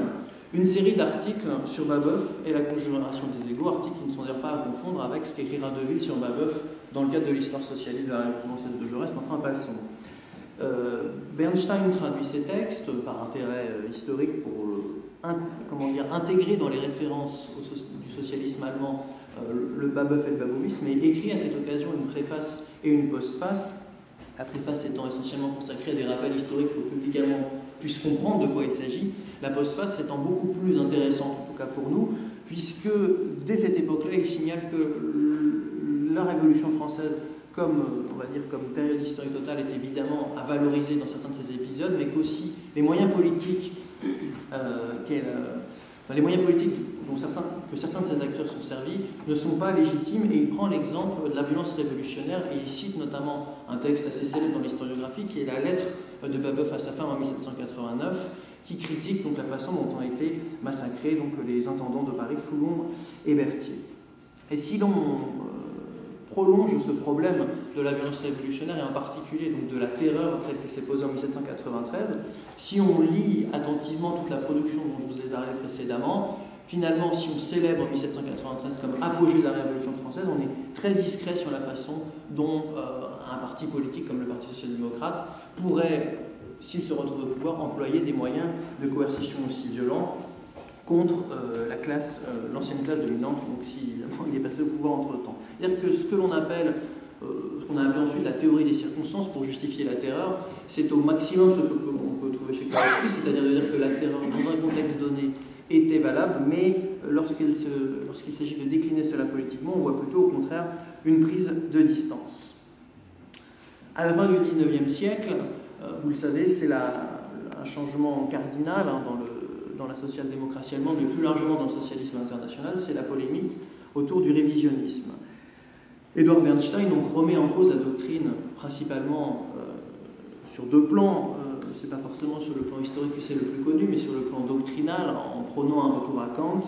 une série d'articles sur Babeuf et la conjuration des égaux, articles qui ne sont d'ailleurs pas à confondre avec ce qu'écrira Deville sur Babeuf dans le cadre de l'histoire socialiste de la Révolution française de Jaurès, mais enfin passons. Bernstein traduit ces textes par intérêt historique pour comment dire, intégrer dans les références du socialisme allemand euh, le Babeuf et le babouisme, mais écrit à cette occasion une préface et une postface, la préface étant essentiellement consacrée à des rappels historiques pour que le public allemand puisse comprendre de quoi il s'agit, la postface étant beaucoup plus intéressante, en tout cas pour nous, puisque dès cette époque-là, il signale que la Révolution française comme, on va dire, comme période historique totale est évidemment à valoriser dans certains de ces épisodes, mais qu'aussi les moyens politiques euh, les moyens politiques dont certains, que certains de ces acteurs sont servis ne sont pas légitimes et il prend l'exemple de la violence révolutionnaire et il cite notamment un texte assez célèbre dans l'historiographie qui est la lettre de Babeuf à sa femme en 1789 qui critique donc la façon dont ont été massacrés donc, les intendants de Paris, Foulon et Berthier. Et si l'on prolonge ce problème de la violence révolutionnaire et en particulier donc de la terreur telle qu'elle s'est posée en 1793, si on lit attentivement toute la production dont je vous ai parlé précédemment, finalement, si on célèbre 1793 comme apogée de la Révolution française, on est très discret sur la façon dont euh, un parti politique comme le Parti social-démocrate pourrait, s'il se retrouve au pouvoir, employer des moyens de coercition aussi violents contre euh, la classe, euh, l'ancienne classe dominante, donc si évidemment il est passé au pouvoir entre-temps. C'est-à-dire que ce que l'on appelle, euh, ce qu'on a appelé ensuite la théorie des circonstances pour justifier la terreur, c'est au maximum ce qu'on peut trouver chez Kautsky, c'est-à-dire de dire que la terreur, dans un contexte donné, était valable, mais lorsqu'il s'agit de décliner cela politiquement, on voit plutôt au contraire une prise de distance. À la fin du XIXe siècle, vous le savez, c'est un changement cardinal hein, dans le dans la social-démocratie allemande, mais plus largement dans le socialisme international, c'est la polémique autour du révisionnisme. Edward Bernstein donc, remet en cause la doctrine principalement euh, sur deux plans. Euh, c'est pas forcément sur le plan historique que c'est le plus connu, mais sur le plan doctrinal, en prenant un retour à Kant,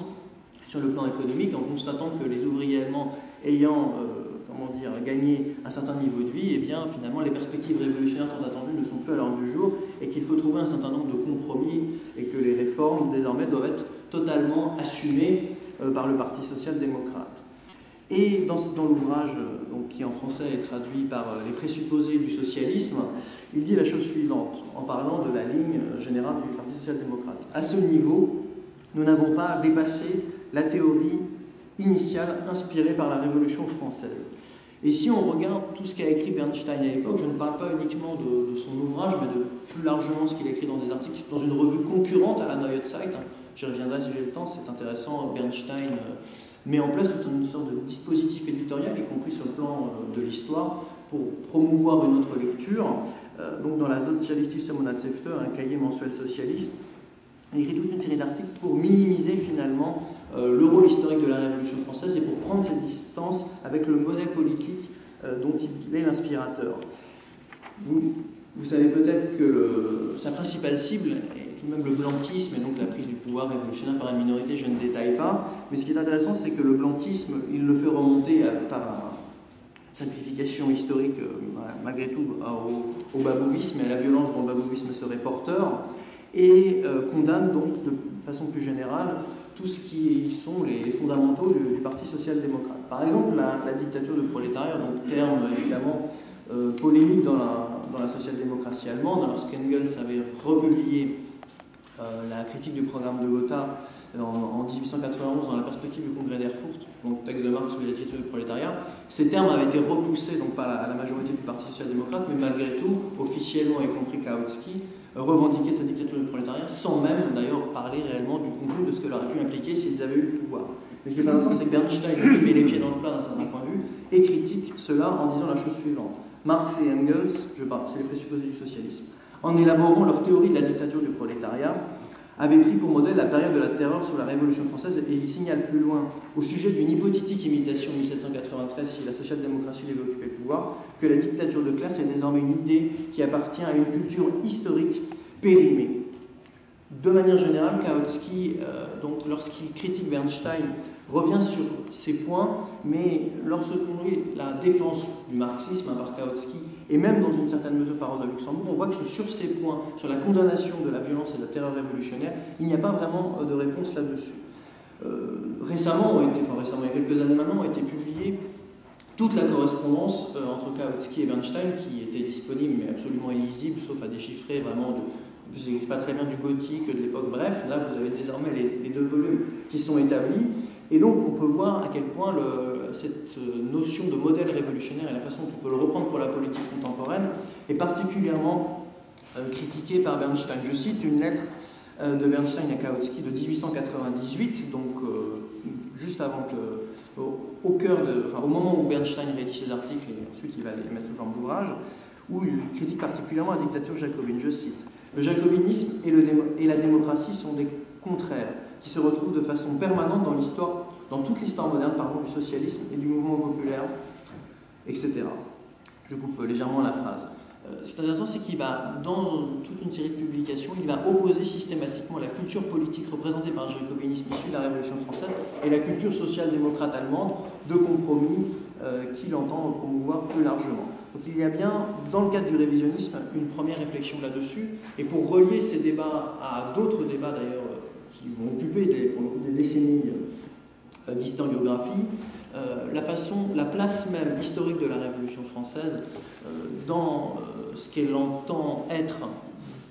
sur le plan économique, en constatant que les ouvriers allemands ayant euh, comment dire, gagner un certain niveau de vie, eh bien finalement les perspectives révolutionnaires tant attendues ne sont plus à l'ordre du jour et qu'il faut trouver un certain nombre de compromis et que les réformes désormais doivent être totalement assumées euh, par le Parti social-démocrate. Et dans, l'ouvrage, euh, qui en français est traduit par euh, les présupposés du socialisme, il dit la chose suivante, en parlant de la ligne générale du Parti social-démocrate. À ce niveau, nous n'avons pas dépassé la théorie initiale inspirée par la Révolution française. Et si on regarde tout ce qu'a écrit Bernstein à l'époque, je ne parle pas uniquement de, son ouvrage, mais de plus largement ce qu'il a écrit dans des articles, dans une revue concurrente à la Neue Zeit, hein. j'y reviendrai si j'ai le temps, c'est intéressant, Bernstein euh, met en place toute une sorte de dispositif éditorial, y compris sur le plan euh, de l'histoire, pour promouvoir une autre lecture. Euh, donc dans la Sozialistische Monatshefte, un cahier mensuel socialiste, Il écrit toute une série d'articles pour minimiser finalement euh, le rôle historique de la Révolution française et pour prendre ses distances avec le modèle politique euh, dont il est l'inspirateur. Vous, savez peut-être que sa principale cible est tout de même le blanquisme et donc la prise du pouvoir révolutionnaire par une minorité, je ne détaille pas. Mais ce qui est intéressant, c'est que le blanquisme, il le fait remonter par simplification historique, euh, malgré tout, au, babouisme et à la violence dont le babouisme serait porteur, et euh, condamne donc de façon plus générale tout ce qui sont les, fondamentaux du, Parti social-démocrate. Par exemple, la, dictature de prolétariat, donc terme évidemment euh, polémique dans la, dans la social-démocratie allemande, lorsqu'Engels avait republié la critique du programme de Gotha en, 1891 dans la perspective du congrès d'Erfurt, donc texte de Marx ou la dictature du prolétariat. Ces termes avaient été repoussés donc, par la, la majorité du Parti social-démocrate, mais malgré tout, officiellement, y compris Kautsky, revendiquait sa dictature du prolétariat sans même d'ailleurs parler réellement du complot de ce qu'elle aurait pu impliquer s'ils avaient eu le pouvoir. Mais ce qui est intéressant, c'est que Bernstein met les pieds dans le plat d'un certain point de vue et critique cela en disant la chose suivante. Marx et Engels, je parle, c'est les présupposés du socialisme, en élaborant leur théorie de la dictature du prolétariat, avait pris pour modèle la période de la terreur sous la Révolution française et il signale plus loin, au sujet d'une hypothétique imitation de 1793 si la social-démocratie devait occuper le pouvoir, que la dictature de classe est désormais une idée qui appartient à une culture historique périmée. De manière générale, Kautsky, euh, lorsqu'il critique Bernstein, revient sur ces points, mais lorsqu'on lit la défense du marxisme par Kautsky, et même dans une certaine mesure par Rosa Luxembourg, on voit que sur ces points, sur la condamnation de la violence et de la terreur révolutionnaire, il n'y a pas vraiment euh, de réponse là-dessus. Euh, récemment, il y a quelques années maintenant, a été publiée toute la correspondance euh, entre Kautsky et Bernstein, qui était disponible mais absolument illisible, sauf à déchiffrer vraiment de, ne pas très bien du gothique de l'époque, bref, là vous avez désormais les, deux volumes qui sont établis, et donc on peut voir à quel point cette notion de modèle révolutionnaire et la façon dont on peut le reprendre pour la politique contemporaine est particulièrement euh, critiquée par Bernstein. Je cite une lettre euh, de Bernstein à Kautsky de 1898, donc euh, juste avant que, au, cœur de, enfin, au moment où Bernstein rédige ses articles et ensuite il va les mettre sous forme d'ouvrage, où il critique particulièrement la dictature jacobine. Je cite Le jacobinisme et, la démocratie sont des contraires qui se retrouvent de façon permanente dans l'histoire, dans toute l'histoire moderne pardon, du socialisme et du mouvement populaire, etc. Je coupe légèrement la phrase. Euh, ce qui est intéressant, c'est qu'il va, dans toute une série de publications, il va opposer systématiquement la culture politique représentée par le jacobinisme issu de la Révolution française et la culture social-démocrate allemande de compromis euh, qu'il entend promouvoir plus largement. Donc il y a bien, dans le cadre du révisionnisme, une première réflexion là-dessus. Et pour relier ces débats à d'autres débats d'ailleurs qui vont occuper des, des décennies euh, d'historiographie, euh, la façon, la place même historique de la Révolution française euh, dans ce qu'elle entend être,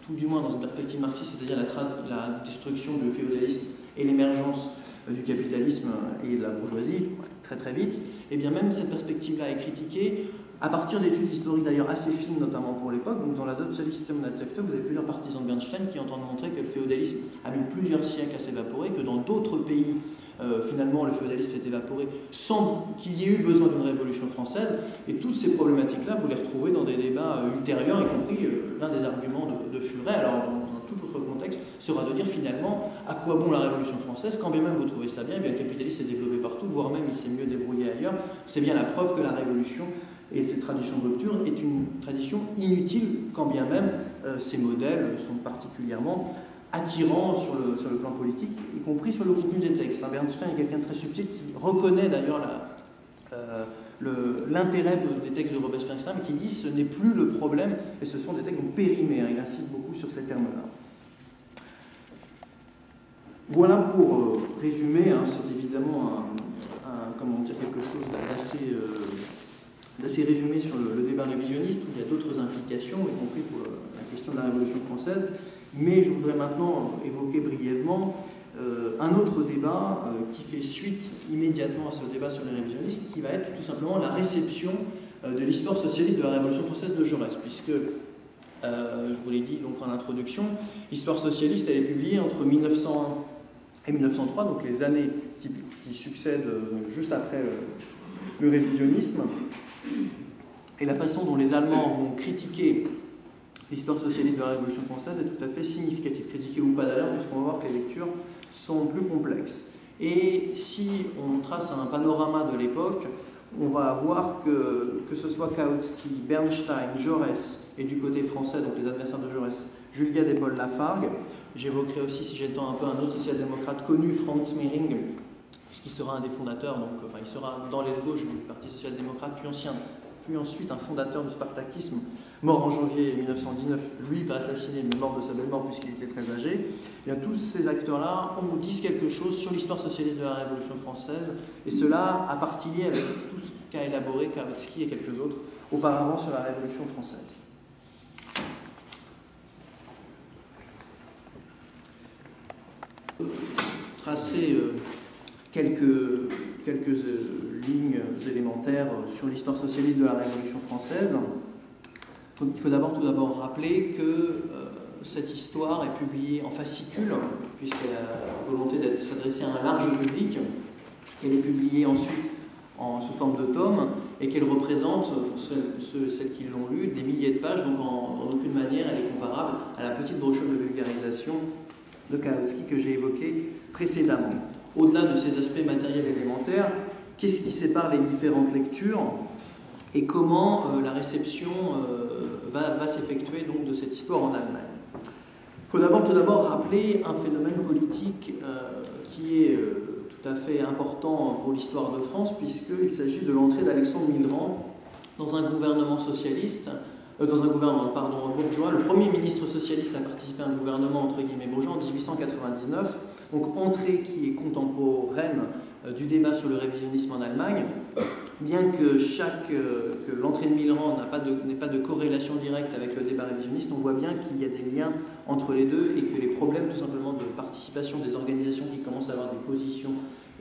tout du moins dans une perspective marxiste, c'est-à-dire la, la, destruction du féodalisme et l'émergence du capitalisme et de la bourgeoisie, très très vite, et eh bien même cette perspective-là est critiquée à partir d'études historiques d'ailleurs assez fines, notamment pour l'époque, donc dans la Sozialistische Natzefte, vous avez plusieurs partisans de Bernstein qui entendent montrer que le féodalisme a mis plusieurs siècles à s'évaporer, que dans d'autres pays, euh, finalement, le féodalisme s'est évaporé sans qu'il y ait eu besoin d'une révolution française. Et toutes ces problématiques-là, vous les retrouvez dans des débats euh, ultérieurs, y compris euh, l'un des arguments de, Furet, alors dans, un tout autre contexte, sera de dire finalement à quoi bon la révolution française, quand bien même vous trouvez ça bien, eh bien le capitalisme s'est développé partout, voire même il s'est mieux débrouillé ailleurs. C'est bien la preuve que la révolution et cette tradition de rupture est une tradition inutile, quand bien même euh, ces modèles sont particulièrement attirants sur le, sur le plan politique, y compris sur le contenu des textes. Bernstein est quelqu'un de très subtil qui reconnaît d'ailleurs euh, l'intérêt des textes de Robespierre, mais qui dit ce n'est plus le problème, et ce sont des textes périmés. Il insiste beaucoup sur ces termes-là. Voilà pour euh, résumer, hein, c'est évidemment comment dire, quelque chose d'assez d'assez résumé sur le, débat révisionniste, où il y a d'autres implications, y compris pour la question de la Révolution française. Mais je voudrais maintenant évoquer brièvement euh, un autre débat euh, qui fait suite immédiatement à ce débat sur les révisionnistes, qui va être tout simplement la réception euh, de l'histoire socialiste de la Révolution française de Jaurès, puisque, je vous l'ai dit donc en introduction, l'histoire socialiste elle est publiée entre 1901 et 1903, donc les années qui, succèdent juste après le révisionnisme et la façon dont les Allemands vont critiquer l'histoire socialiste de la Révolution française est tout à fait significative, critiquée ou pas d'ailleurs, puisqu'on va voir que les lectures sont plus complexes. Et si on trace un panorama de l'époque, on va voir que, que ce soit Kautsky, Bernstein, Jaurès, et du côté français, donc les adversaires de Jaurès, Jules Gade et Paul Lafargue. J'évoquerai aussi, si j'ai le temps, un peu un autre social-démocrate connu, Franz Mehring, puisqu'il sera un des fondateurs, donc enfin, il sera dans l'aile gauche du Parti social-démocrate, puis ancien ensuite un fondateur du spartakisme, mort en janvier 1919, lui pas assassiné, mais mort de sa belle mort puisqu'il était très âgé. Et bien, tous ces acteurs-là, on nous disent quelque chose sur l'histoire socialiste de la Révolution française, et cela a partie avec tout ce qu'a élaboré Kautsky et quelques autres auparavant sur la Révolution française. Tracer euh, quelques, quelques euh, lignes élémentaires sur l'histoire socialiste de la Révolution française. Il faut d'abord tout d'abord rappeler que euh, cette histoire est publiée en fascicule, puisqu'elle a volonté de s'adresser à un large public, qu'elle est publiée ensuite en, sous forme de tome, et qu'elle représente, pour ceux, celles qui l'ont lu, des milliers de pages, donc en, aucune manière elle est comparable à la petite brochure de vulgarisation de Kautsky que j'ai évoquée précédemment au-delà de ces aspects matériels élémentaires, qu'est-ce qui sépare les différentes lectures et comment euh, la réception euh, va, s'effectuer donc de cette histoire en Allemagne? Il faut d'abord tout d'abord rappeler un phénomène politique euh, qui est tout à fait important pour l'histoire de France, puisqu'il s'agit de l'entrée d'Alexandre Millerand dans un gouvernement socialiste, dans un gouvernement pardon, bourgeois. Le premier ministre socialiste a participé à un gouvernement entre guillemets bourgeois en 1899 donc entrée qui est contemporaine euh, du débat sur le révisionnisme en Allemagne, bien que, chaque, euh, que l'entrée de Millerand n'ait pas, de corrélation directe avec le débat révisionniste, on voit bien qu'il y a des liens entre les deux et que les problèmes tout simplement de participation des organisations qui commencent à avoir des positions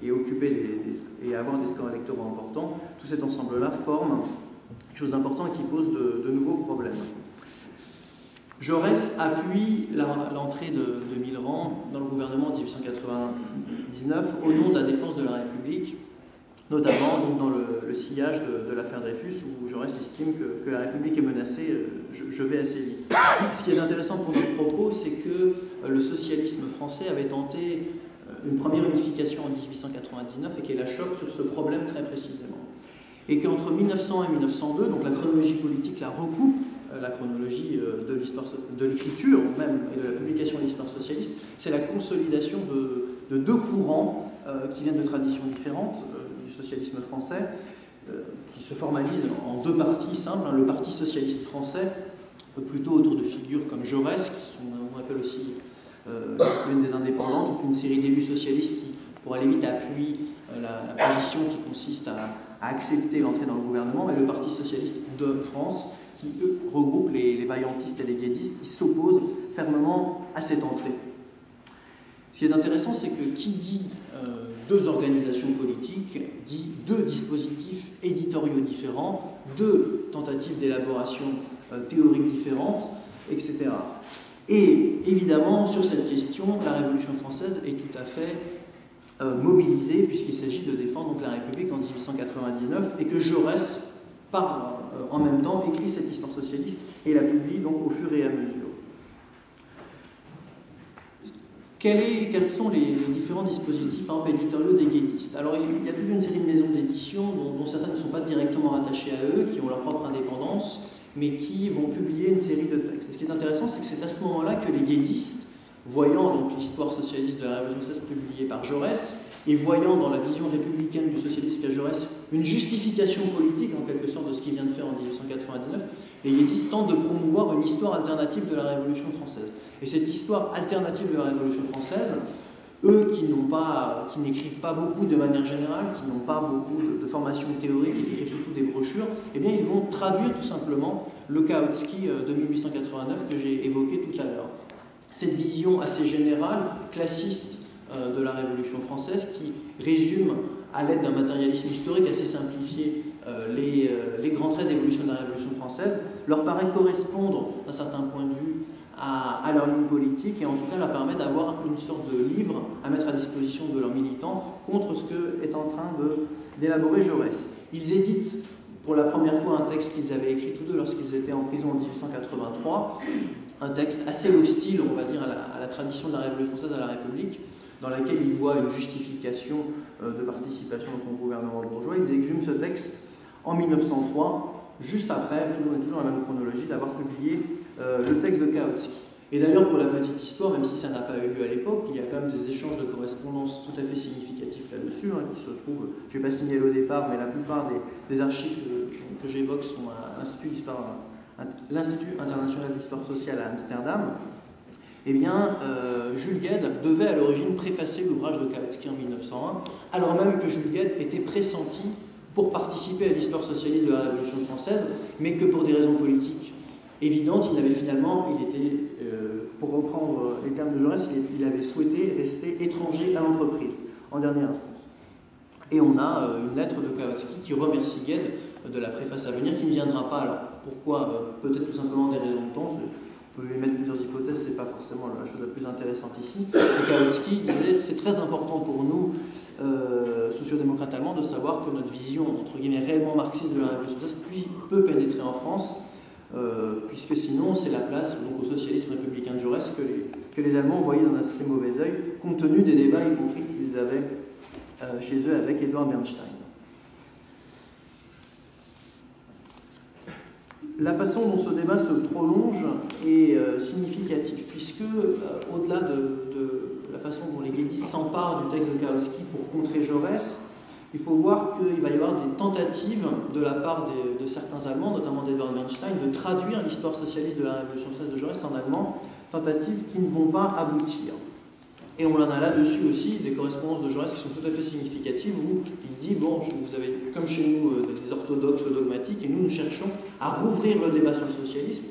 et, occuper des, et avoir des scores électoraux importants, tout cet ensemble-là forme quelque chose d'important et qui pose de nouveaux problèmes. Jaurès appuie l'entrée de, de Millerand dans le gouvernement en 1899 au nom de la défense de la République, notamment dans le, sillage de, l'affaire Dreyfus, où Jaurès estime que, la République est menacée. Euh, je, vais assez vite. Ce qui est intéressant pour notre propos, c'est que euh, le socialisme français avait tenté euh, une première unification en 1899 et qu'elle a choc sur ce problème très précisément. Et qu'entre 1900 et 1902, donc la chronologie politique la recoupe la chronologie euh, de l'écriture même et de la publication de l'histoire socialiste, c'est la consolidation de, deux courants euh, qui viennent de traditions différentes du socialisme français, qui se formalisent en deux parties simples. Hein. le Parti socialiste français, plutôt autour de figures comme Jaurès, qui sont, on appelle aussi des indépendants, toute une série d'élus socialistes qui, pour aller vite, appuient la, position qui consiste à, à accepter l'entrée dans le gouvernement, et le Parti socialiste de France, qui eux, regroupent les, vaillantistes et les guédistes qui s'opposent fermement à cette entrée. Ce qui est intéressant, c'est que qui dit euh, deux organisations politiques dit deux dispositifs éditoriaux différents, deux tentatives d'élaboration euh, théorique différentes, etc. Et évidemment, sur cette question, la Révolution française est tout à fait euh, mobilisée, puisqu'il s'agit de défendre donc, la République en 1899, et que Jaurès par, en même temps, écrit cette histoire socialiste et la publie donc au fur et à mesure. quels sont les, différents dispositifs par exemple, éditoriaux des guédistes Alors, il y a toute une série de maisons d'édition dont, dont, certaines ne sont pas directement rattachées à eux, qui ont leur propre indépendance, mais qui vont publier une série de textes. ce qui est intéressant, c'est que c'est à ce moment-là que les guédistes voyant l'histoire socialiste de la Révolution française publiée par Jaurès, et voyant dans la vision républicaine du socialisme qu'a Jaurès une justification politique en quelque sorte de ce qu'il vient de faire en 1899, les yédistes tentent de promouvoir une histoire alternative de la Révolution française. Et cette histoire alternative de la Révolution française, eux qui n'écrivent pas beaucoup de manière générale, qui n'ont pas beaucoup de, formation théorique qui écrivent surtout des brochures, eh bien ils vont traduire tout simplement le Kautsky euh, de 1889 que j'ai évoqué tout à l'heure cette vision assez générale, classiste euh, de la Révolution française, qui résume à l'aide d'un matérialisme historique assez simplifié euh, euh, les, grands traits d'évolution de la Révolution française, leur paraît correspondre d'un certain point de vue à, leur ligne politique et en tout cas leur permet d'avoir une sorte de livre à mettre à disposition de leurs militants contre ce que est en train d'élaborer Jaurès. Ils éditent pour la première fois un texte qu'ils avaient écrit tous deux lorsqu'ils étaient en prison en 1883, un texte assez hostile, on va dire, à la, tradition de la Révolution française, à la République, dans laquelle ils voient une justification euh, de participation au gouvernement bourgeois. Ils exhument ce texte en 1903, juste après, toujours, toujours dans la même chronologie, d'avoir publié euh, le texte de Kautsky. Et d'ailleurs, pour la petite histoire, même si ça n'a pas eu lieu à l'époque, il y a quand même des échanges de correspondance tout à fait significatifs là-dessus, hein, qui se trouvent, je ne vais pas signaler au départ, mais la plupart des, archives que, j'évoque sont à l'Institut international d'histoire sociale à Amsterdam. Eh bien, euh, Jules Gued devait à l'origine préfacer l'ouvrage de Kautsky en 1901, alors même que Jules Gued était pressenti pour participer à l'histoire socialiste de la Révolution française, mais que pour des raisons politiques évidentes, il avait finalement, il était pour reprendre les termes de Jaurès, il avait souhaité rester étranger à l'entreprise, en dernière instance. Et on a euh, une lettre de Kawasaki qui remercie Gued de la préface à venir, qui ne viendra pas. Alors pourquoi? Euh, Peut-être tout simplement des raisons de temps peut lui mettre plusieurs hypothèses, c'est pas forcément la chose la plus intéressante ici. Et disait c'est très important pour nous, euh, sociodémocrates allemands, de savoir que notre vision, entre guillemets, réellement marxiste de la révolution peut pénétrer en France euh, puisque sinon c'est la place donc, au socialisme républicain de Jaurès que les, que les Allemands voyaient d'un assez mauvais œil, compte tenu des débats, y compris qu'ils avaient euh, chez eux avec Edouard Bernstein. La façon dont ce débat se prolonge est euh, significative, puisque au-delà de, de, la façon dont les guédistes s'emparent du texte de Kautsky pour contrer Jaurès, il faut voir qu'il va y avoir des tentatives de la part de certains Allemands, notamment d'Edward Bernstein, de traduire l'histoire socialiste de la Révolution française de Jaurès en allemand, tentatives qui ne vont pas aboutir. Et on en a là-dessus aussi des correspondances de Jaurès qui sont tout à fait significatives où il dit Bon, vous avez comme chez nous euh, des orthodoxes dogmatiques et nous nous cherchons à rouvrir le débat sur le socialisme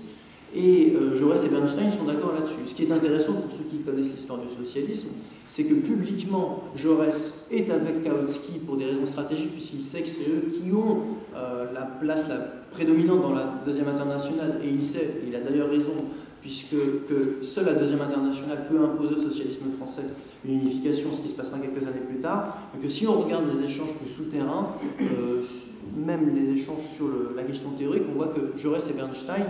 et euh, Jaurès et Bernstein sont d'accord là-dessus. Ce qui est intéressant pour ceux qui connaissent l'histoire du socialisme, c'est que publiquement, Jaurès est avec Kautsky pour des raisons stratégiques, puisqu'il sait que c'est eux qui ont euh, la place la prédominante dans la deuxième internationale, et il sait, il a d'ailleurs raison, puisque que seule la deuxième internationale peut imposer au socialisme français une unification, ce qui se passera quelques années plus tard, mais que si on regarde les échanges plus souterrains, euh, même les échanges sur la question théorique, on voit que Jaurès et Bernstein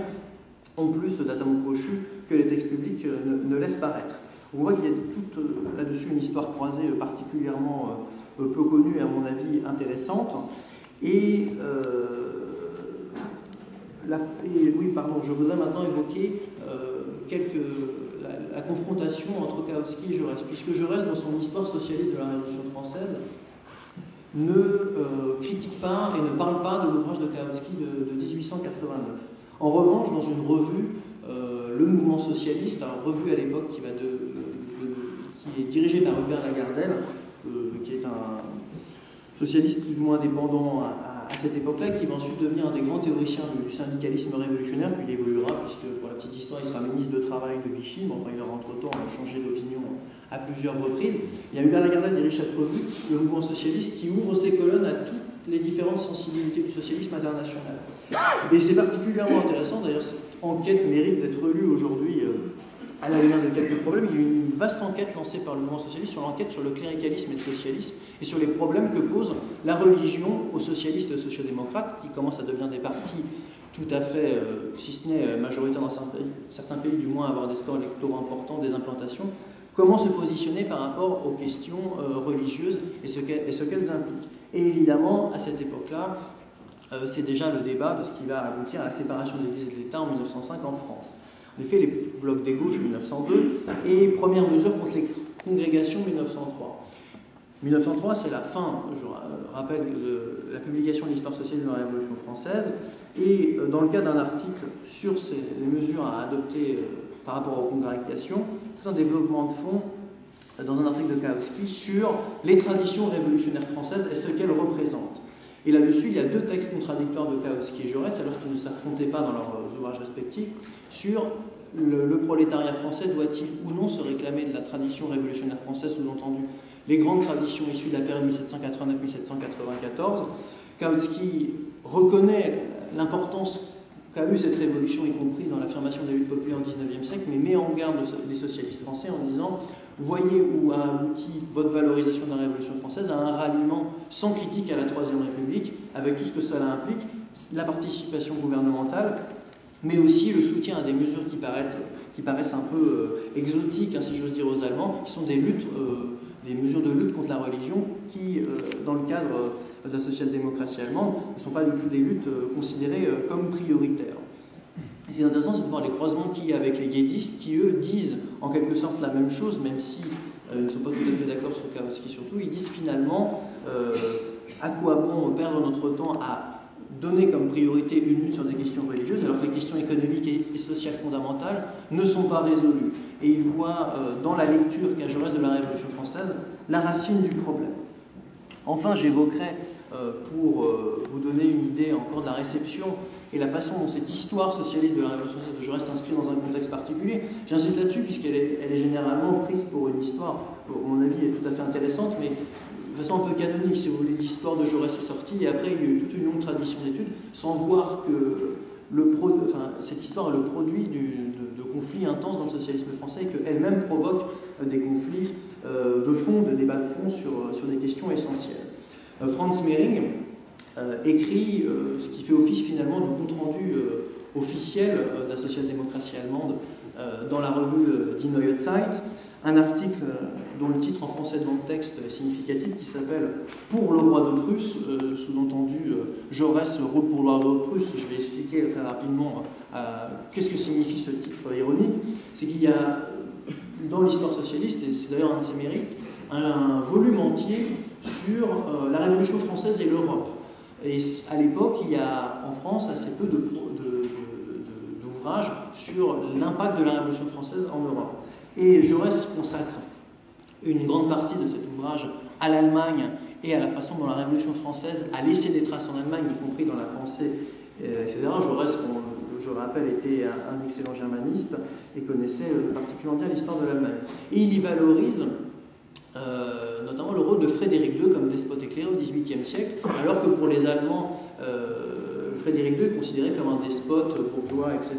en plus d'atomes crochus que les textes publics euh, ne, laissent paraître. On voit qu'il y a tout euh, là-dessus une histoire croisée particulièrement peu connue et à mon avis intéressante. Et, oui, pardon, je voudrais maintenant évoquer la, confrontation entre Kautsky et Jaurès, puisque Jaurès, dans son histoire socialiste de la Révolution française, ne critique pas et ne parle pas de l'ouvrage de Kautsky de 1889. En revanche, dans une revue, euh, Le Mouvement Socialiste, une revue à l'époque qui, est dirigée par Hubert Lagardelle, euh, qui est un socialiste plus ou moins indépendant à, cette époque-là, qui va ensuite devenir un des grands théoriciens du, syndicalisme révolutionnaire, puis il évoluera, puisque pour la petite histoire, il sera ministre de Travail de Vichy, mais enfin il aura entre-temps changé d'opinion à plusieurs reprises. Il y a Hubert Lagardelle dirige cette revue, le mouvement socialiste, qui ouvre ses colonnes à toutes les différentes sensibilités du socialisme international. Et c'est particulièrement intéressant, d'ailleurs cette enquête mérite d'être lue aujourd'hui euh, à la lumière de quelques problèmes. Il y a eu une vaste enquête lancée par le mouvement socialiste sur l'enquête sur le cléricalisme et le socialisme et sur les problèmes que pose la religion aux socialistes et aux sociodémocrates qui commencent à devenir des partis tout à fait, euh, si ce n'est euh, majoritaire dans certains pays, certains pays, du moins avoir des scores électoraux importants, des implantations, comment se positionner par rapport aux questions religieuses et ce qu'elles impliquent? Et évidemment, à cette époque-là, euh, c'est déjà le débat de ce qui va aboutir à la séparation de l'Église et de l'État en 1905 en France. En effet, les blocs des gauches 1902 et première mesure contre les congrégations 1903. 1903, c'est la fin, je rappelle, de la publication de l'histoire sociale de la Révolution française. Et euh, dans le cas d'un article sur les mesures à adopter euh, par rapport aux congrégations, tout un développement de fond dans un article de Kautsky sur les traditions révolutionnaires françaises et ce qu'elles représentent. Et là-dessus, il y a deux textes contradictoires de Kautsky et Jaurès, alors qu'ils ne s'affrontaient pas dans leurs ouvrages respectifs, sur le, prolétariat français doit-il ou non se réclamer de la tradition révolutionnaire française, sous-entendu les grandes traditions issues de la période 1789-1794. Kautsky reconnaît l'importance qu'a eu cette révolution, y compris dans l'affirmation des luttes populaires au XIXe siècle, mais met en garde les socialistes français en disant voyez où a abouti votre valorisation de la Révolution française à un ralliement sans critique à la Troisième République, avec tout ce que cela implique, la participation gouvernementale, mais aussi le soutien à des mesures qui paraissent, un peu euh, exotiques, hein, si j'ose dire, aux Allemands, qui sont des euh, mesures de lutte contre la religion, qui, euh, dans le cadre de la social-démocratie allemande, ne sont pas du tout des luttes considérées comme prioritaires. Ce qui est intéressant, c'est de voir les croisements qu'il y a avec les guédistes, qui eux disent en quelque sorte la même chose, même si ils ne sont pas tout à fait d'accord sur Kautsky surtout, ils disent finalement à quoi bon perdre notre temps à donner comme priorité une lutte sur des questions religieuses, alors que les questions économiques et sociales fondamentales ne sont pas résolues. Et il voit euh, dans la lecture qu'a Jaurès de la Révolution française la racine du problème. Enfin, j'évoquerai, euh, pour euh, vous donner une idée encore de la réception et la façon dont cette histoire socialiste de la Révolution de Jaurès s'inscrit dans un contexte particulier. J'insiste là-dessus puisqu'elle est, elle est, généralement prise pour une histoire, à mon avis, est tout à fait intéressante, mais de façon un peu canonique, si vous voulez, l'histoire de Jaurès est sortie, et après il y a eu toute une longue tradition d'études, sans voir que cette histoire est le produit de, conflits intenses dans le socialisme français, et qu'elle-même provoque euh, des conflits euh, de fond, de débats de fond sur, sur des questions essentielles. Euh, Franz Mehring écrit ce qui fait office finalement du compte-rendu officiel de la social-démocratie allemande dans la revue Die Neue Zeit, un article dont le titre en français dans le texte est significatif qui s'appelle Pour le roi de Prusse, euh, sous-entendu euh, Jaurès roule pour le roi de Prusse. Je vais expliquer très rapidement euh, qu'est-ce que signifie ce titre ironique. C'est qu'il y a dans l'histoire socialiste, et c'est d'ailleurs un de ses mérites, un volume entier sur la Révolution française et l'Europe. Et à l'époque, il y a en France assez peu d'ouvrages sur l'impact de la Révolution française en Europe. Et Jaurès consacre une grande partie de cet ouvrage à l'Allemagne et à la façon dont la Révolution française a laissé des traces en Allemagne, y compris dans la pensée, euh, etc. Jaurès, je le rappelle, était un, excellent germaniste et connaissait euh, particulièrement bien l'histoire de l'Allemagne. Et il y valorise euh, notamment le rôle de Frédéric II comme despote éclairé au XVIIIe siècle, alors que pour les Allemands, Frédéric II est considéré comme un despote bourgeois, etc.,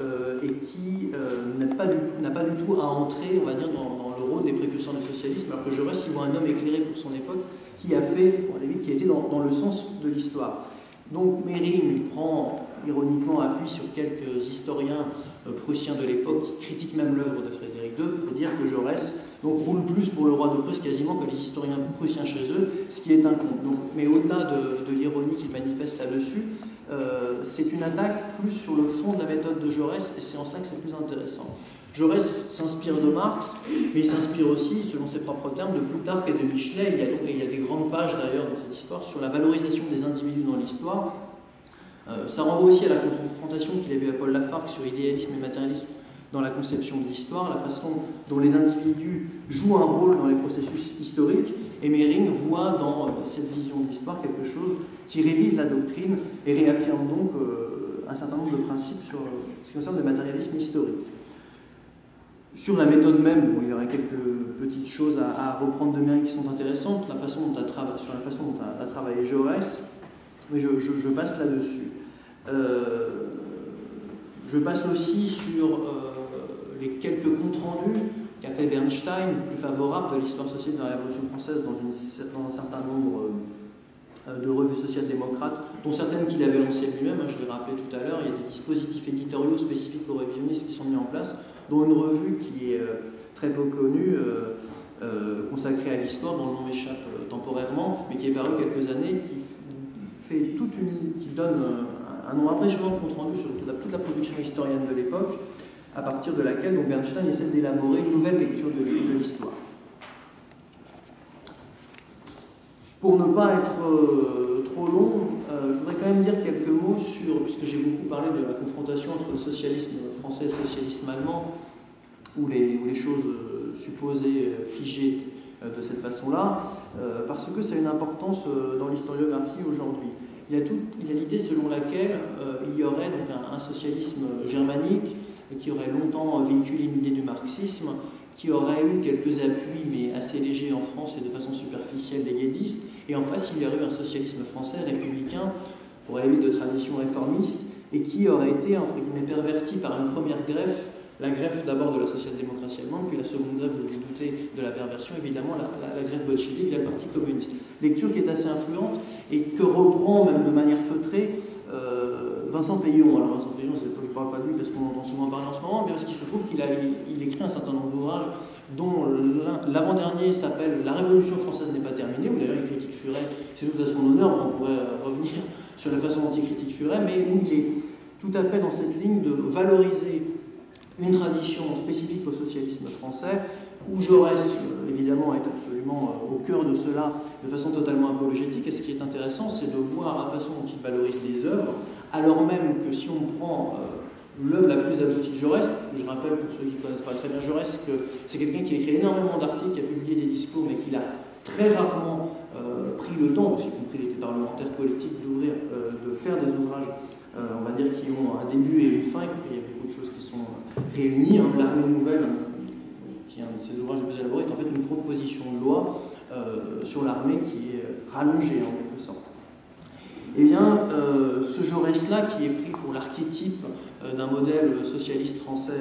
euh, et qui euh, n'a pas, du tout à entrer, on va dire, dans, le rôle des précurseurs du socialisme, alors que Jaurès, il voit un homme éclairé pour son époque, qui a fait, aller vite, qui a été dans, le sens de l'histoire. Donc Mering prend ironiquement appui sur quelques historiens euh, prussiens de l'époque qui critiquent même l'œuvre de Frédéric II pour dire que Jaurès donc, roule plus pour le roi de Prusse quasiment que les historiens prussiens chez eux, ce qui est un compte. Donc, mais au-delà de, l'ironie qu'il manifeste là-dessus, euh, c'est une attaque plus sur le fond de la méthode de Jaurès et c'est en cela que c'est plus intéressant. Jaurès s'inspire de Marx, mais il s'inspire aussi, selon ses propres termes, de Plutarque et de Michelet. Il y a, donc, il y a des grandes pages d'ailleurs dans cette histoire sur la valorisation des individus dans l'histoire. Euh, ça renvoie aussi à la confrontation qu'il a vue à Paul Lafargue sur idéalisme et matérialisme dans la conception de l'histoire, la façon dont les individus jouent un rôle dans les processus historiques. Et Mering voit dans euh, cette vision de l'histoire quelque chose qui révise la doctrine et réaffirme donc euh, un certain nombre de principes sur ce qui concerne le matérialisme historique. Sur la méthode même, il y aurait quelques petites choses à, reprendre de Mering qui sont intéressantes, sur la façon dont a, travaillé Jaurès, mais je, passe là-dessus. Euh, je passe aussi sur euh, les quelques comptes rendus qu'a fait Bernstein, plus favorable de l'histoire sociale de la Révolution française dans, un certain nombre euh, de revues social-démocrates, dont certaines qu'il avait lancées lui-même, hein, je l'ai rappelé tout à l'heure, il y a des dispositifs éditoriaux spécifiques aux révisionnistes qui sont mis en place, dont une revue qui est très peu connue, consacrée à l'histoire, dont le nom m'échappe temporairement, mais qui est paru quelques années, qui toute une, qui donne un, nombre impressionnant de compte rendu sur toute la, production historienne de l'époque, à partir de laquelle donc, Bernstein essaie d'élaborer une nouvelle lecture de, l'histoire. Pour ne pas être euh, trop long, euh, je voudrais quand même dire quelques mots sur, puisque j'ai beaucoup parlé de la confrontation entre le socialisme français et le socialisme allemand, où les, choses euh, supposées figées de cette façon-là, parce que ça a une importance dans l'historiographie aujourd'hui. Il y a l'idée selon laquelle il y aurait donc un, socialisme germanique qui aurait longtemps véhiculé une idée du marxisme, qui aurait eu quelques appuis, mais assez légers en France et de façon superficielle des guédistes, et en face il y aurait eu un socialisme français républicain, pour aller de tradition réformiste, et qui aurait été, entre guillemets, perverti par une première greffe la greffe d'abord de la social-démocratie allemande, puis la seconde greffe, vous vous doutez, de la perversion, évidemment, la, greffe bolchevique via le Parti communiste. Lecture qui est assez influente et que reprend même de manière feutrée Vincent Payon, alors Vincent Payon, je ne parle pas de lui parce qu'on entend souvent parler en ce moment, mais parce qu'il se trouve qu'il a il écrit un certain nombre d'ouvrages dont l'avant-dernier s'appelle La Révolution française n'est pas terminée, où d'ailleurs il critique Furet, c'est tout à son honneur, on pourrait revenir sur la façon dont il critique Furet, mais où il est tout à fait dans cette ligne de valoriser une tradition spécifique au socialisme français, où Jaurès, euh, évidemment, est absolument euh, au cœur de cela de façon totalement apologétique. Et ce qui est intéressant, c'est de voir la façon dont il valorise les œuvres, alors même que si on prend euh, l'œuvre la plus aboutie de Jaurès, parce je rappelle pour ceux qui ne connaissent pas très bien Jaurès que c'est quelqu'un qui a écrit énormément d'articles, qui a publié des discours, mais qui a très rarement pris le temps, y compris les parlementaires politiques, d'ouvrir, de faire des ouvrages on va dire, qui ont un début et une fin, il y a beaucoup de choses qui sont réunies. Hein. L'armée nouvelle, qui est un de ses ouvrages les plus élaborés, est en fait une proposition de loi euh, sur l'armée qui est rallongée en quelque sorte. Eh bien, euh, ce Jaurès-là, qui est pris pour l'archétype euh, d'un modèle socialiste français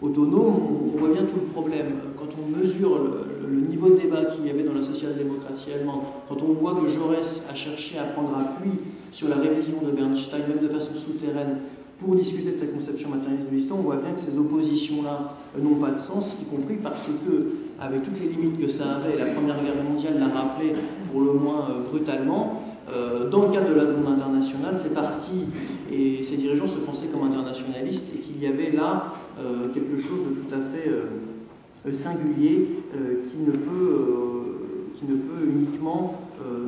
autonome, on, voit bien tout le problème. Quand on mesure le, le niveau de débat qu'il y avait dans la social-démocratie allemande, quand on voit que Jaurès a cherché à prendre appui sur la révision de Bernstein, même de façon souterraine, pour discuter de sa conception matérialiste de l'histoire, on voit bien que ces oppositions-là n'ont pas de sens, y compris parce que, avec toutes les limites que ça avait, la Première Guerre mondiale l'a rappelé pour le moins euh, brutalement, euh, dans le cadre de la Seconde internationale, c'est parti et ces dirigeants se pensaient comme internationalistes et qu'il y avait là euh, quelque chose de tout à fait singulier qui ne peut, qui ne peut uniquement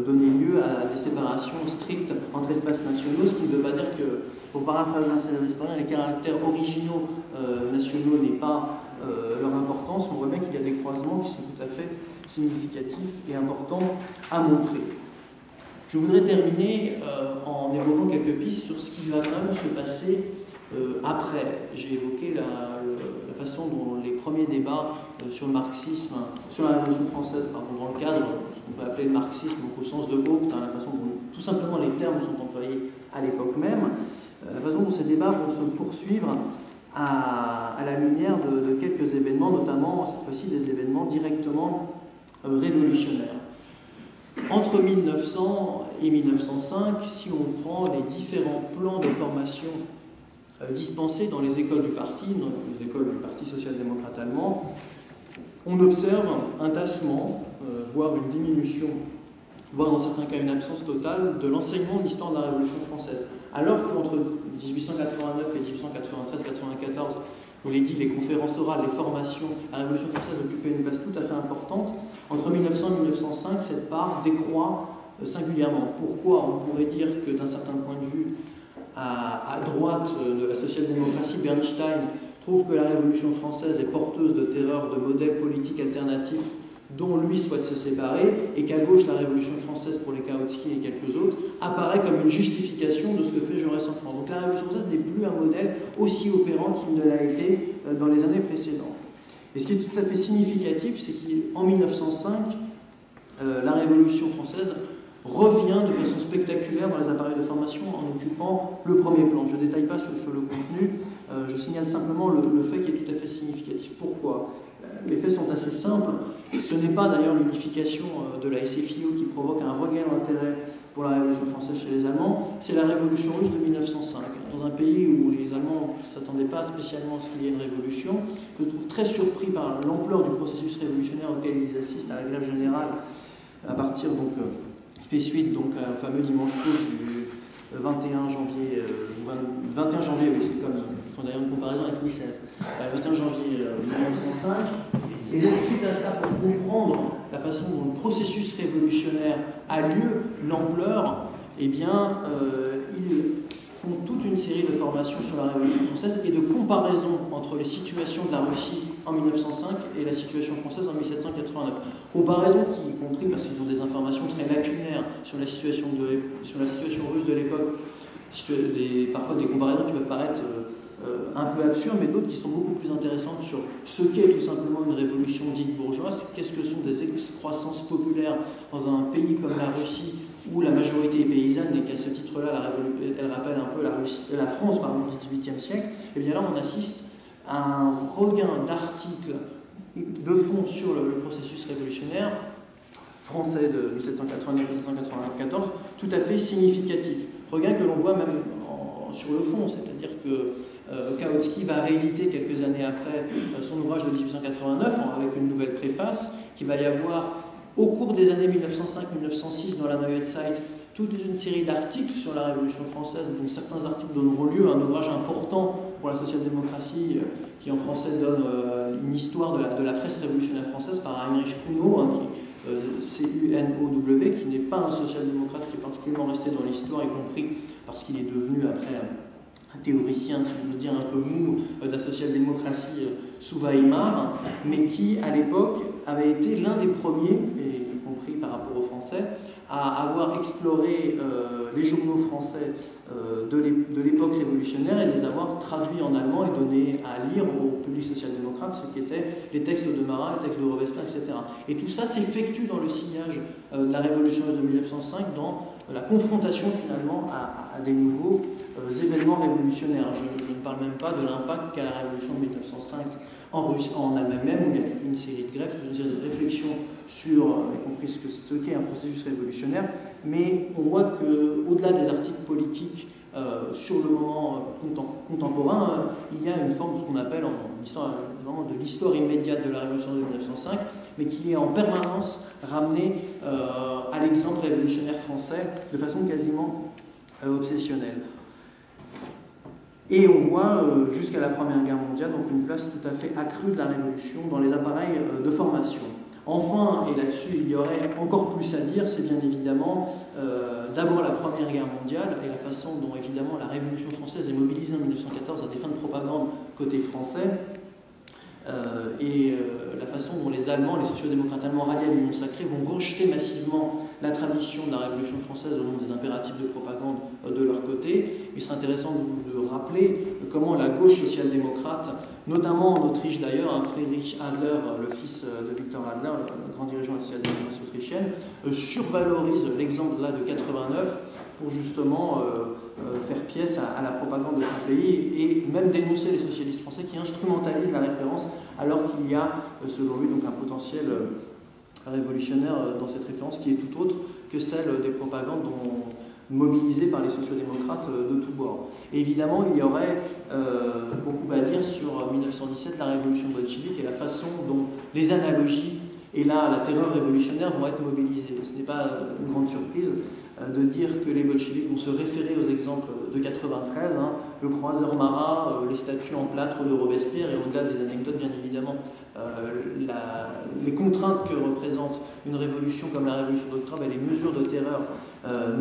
donner lieu à des séparations strictes entre espaces nationaux, ce qui ne veut pas dire que pour paraphraser un célèbre historien, les caractères originaux euh, nationaux n'est pas euh, leur importance, on voit bien qu'il y a des croisements qui sont tout à fait significatifs et importants à montrer. Je voudrais terminer euh, en évoquant quelques pistes sur ce qui va même se passer après. J'ai évoqué la, façon dont les premiers débats sur le marxisme, sur la Révolution française, pardon, dans le cadre de ce qu'on peut appeler le marxisme, donc au sens de Haupt, hein, la façon dont tout simplement les termes sont employés à l'époque même, euh, la façon dont ces débats vont se poursuivre à, la lumière de, quelques événements, notamment cette fois-ci des événements directement euh, révolutionnaires. Entre 1900 et 1905, si on prend les différents plans de formation euh, dispensés dans les écoles du parti, dans les écoles du Parti social-démocrate allemand, on observe un tassement, voire une diminution, voire dans certains cas une absence totale de l'enseignement de l'histoire de la Révolution française. Alors qu'entre 1889 et 1893-94, vous l'ai dit, les conférences orales, les formations, la Révolution française occupait une place tout à fait importante, entre 1900 et 1905, cette part décroît euh, singulièrement. Pourquoi On pourrait dire que d'un certain point de vue, à, droite euh, de la social-démocratie, Bernstein trouve que la Révolution française est porteuse de terreur, de modèles politiques alternatifs dont lui souhaite se séparer, et qu'à gauche, la Révolution française pour les Kautsky et quelques autres, apparaît comme une justification de ce que fait Jaurès en France. Donc la Révolution française n'est plus un modèle aussi opérant qu'il ne l'a été euh, dans les années précédentes. Et ce qui est tout à fait significatif, c'est qu'en 1905, euh, la Révolution française revient de façon spectaculaire dans les appareils de formation en occupant le premier plan. Je ne détaille pas sur, le contenu, euh, je signale simplement le, fait qui est tout à fait significatif. Pourquoi? Les faits sont assez simples. Ce n'est pas d'ailleurs l'unification euh, de la SFIO qui provoque un regain d'intérêt pour la Révolution française chez les Allemands, c'est la Révolution russe de 1905. Dans un pays où les Allemands ne s'attendaient pas spécialement à ce qu'il y ait une révolution, je trouve très surpris par l'ampleur du processus révolutionnaire auquel ils assistent à la grève générale à partir donc euh, qui fait suite donc au fameux dimanche rouge du 21 janvier, 21 euh, janvier, oui, c'est comme ils font d'ailleurs une comparaison avec Louis XVI, 21 janvier 1905. Et c'est suite à ça, pour comprendre la façon dont le processus révolutionnaire a lieu, l'ampleur, eh bien, euh, ils font toute une série de formations sur la Révolution française et de comparaison entre les situations de la Russie en 1905 et la situation française en 1789. Comparaison qui, y compris parce qu'ils ont des informations très lacunaires sur la situation, de, sur la situation russe de l'époque, parfois des comparaisons qui peuvent paraître euh, euh, un peu absurdes, mais d'autres qui sont beaucoup plus intéressantes sur ce qu'est tout simplement une révolution dite bourgeoise, qu'est-ce que sont des excroissances populaires dans un pays comme la Russie où la majorité est paysanne et qu'à ce titre-là, elle rappelle un peu la, la France du XVIIIe siècle, et eh bien là on assiste à un regain d'articles de fond sur le, processus révolutionnaire français de 1789-1794 tout à fait significatif. regain que l'on voit même sur le fond, c'est-à-dire que euh, Kautsky va rééditer quelques années après euh, son ouvrage de 1889 avec une nouvelle préface, qui va y avoir au cours des années 1905-1906 dans la Neue Zeit toute une série d'articles sur la Révolution française, dont certains articles donneront lieu à un ouvrage important pour la social-démocratie, euh, qui en français donne une histoire de la, presse révolutionnaire française par Heinrich Kuno, hein, C-U-N-O-W, qui n'est pas un social-démocrate qui est particulièrement resté dans l'histoire, y compris parce qu'il est devenu après théoricien, si je veux dire, un peu mou euh, de la social-démocratie euh, sous Weimar, mais qui, à l'époque, avait été l'un des premiers, y compris par rapport aux Français, à avoir exploré euh, les journaux français de l'époque révolutionnaire et les avoir traduits en allemand et donné à lire au public social-démocrate ce qui étaient les textes de Marat, les textes de Robespierre, etc. Et tout ça s'effectue dans le sillage de la révolution de 1905, dans la confrontation finalement à, des nouveaux événements révolutionnaires. Je, ne parle même pas de l'impact qu'a la révolution de 1905 en, Russie, en Allemagne même, où il y a toute une série de grèves, toute une série de réflexions sur, euh, y compris ce qu'est un processus révolutionnaire. Mais on voit qu'au-delà des articles politiques euh, sur le moment contemporain, il y a une forme de ce qu'on appelle en, histoire de l'histoire immédiate de la Révolution de 1905, mais qui est en permanence ramenée à l'exemple révolutionnaire français de façon quasiment obsessionnelle. Et on voit euh, jusqu'à la Première Guerre mondiale donc une place tout à fait accrue de la Révolution dans les appareils euh, de formation. Enfin, et là-dessus il y aurait encore plus à dire, c'est bien évidemment euh, d'abord la Première Guerre mondiale et la façon dont évidemment la Révolution française est mobilisée en 1914 à des fins de propagande côté français, et la façon dont les Allemands, les sociodémocrates allemands ralliés à l'Union sacrée vont rejeter massivement la tradition de la Révolution française au nom des impératifs de propagande euh, de leur côté. Il serait intéressant de vous rappeler comment la gauche social-démocrate, notamment en Autriche d'ailleurs, un Friedrich Adler, euh, le fils euh, de Victor Adler, le grand dirigeant de la social-démocratie autrichienne, survalorise l'exemple de 89 pour justement faire pièce à, la propagande de son pays et même dénoncer les socialistes français qui instrumentalisent la référence alors qu'il y a, selon lui, donc un potentiel révolutionnaire euh, dans cette référence qui est tout autre que celle des propagandes mobilisées par les sociodémocrates euh, de tous bords. Et évidemment, il y aurait euh, beaucoup à dire sur 1917, la révolution bolchevique et la façon dont les analogies et là la terreur révolutionnaire vont être mobilisées. Ce n'est pas une grande surprise de dire que les bolcheviks vont se référer aux exemples de 93, hein, le croiseur Marat, les statues en plâtre de Robespierre et au-delà des anecdotes bien évidemment euh, les contraintes que représente une révolution comme la révolution d'octobre et les mesures de terreur euh,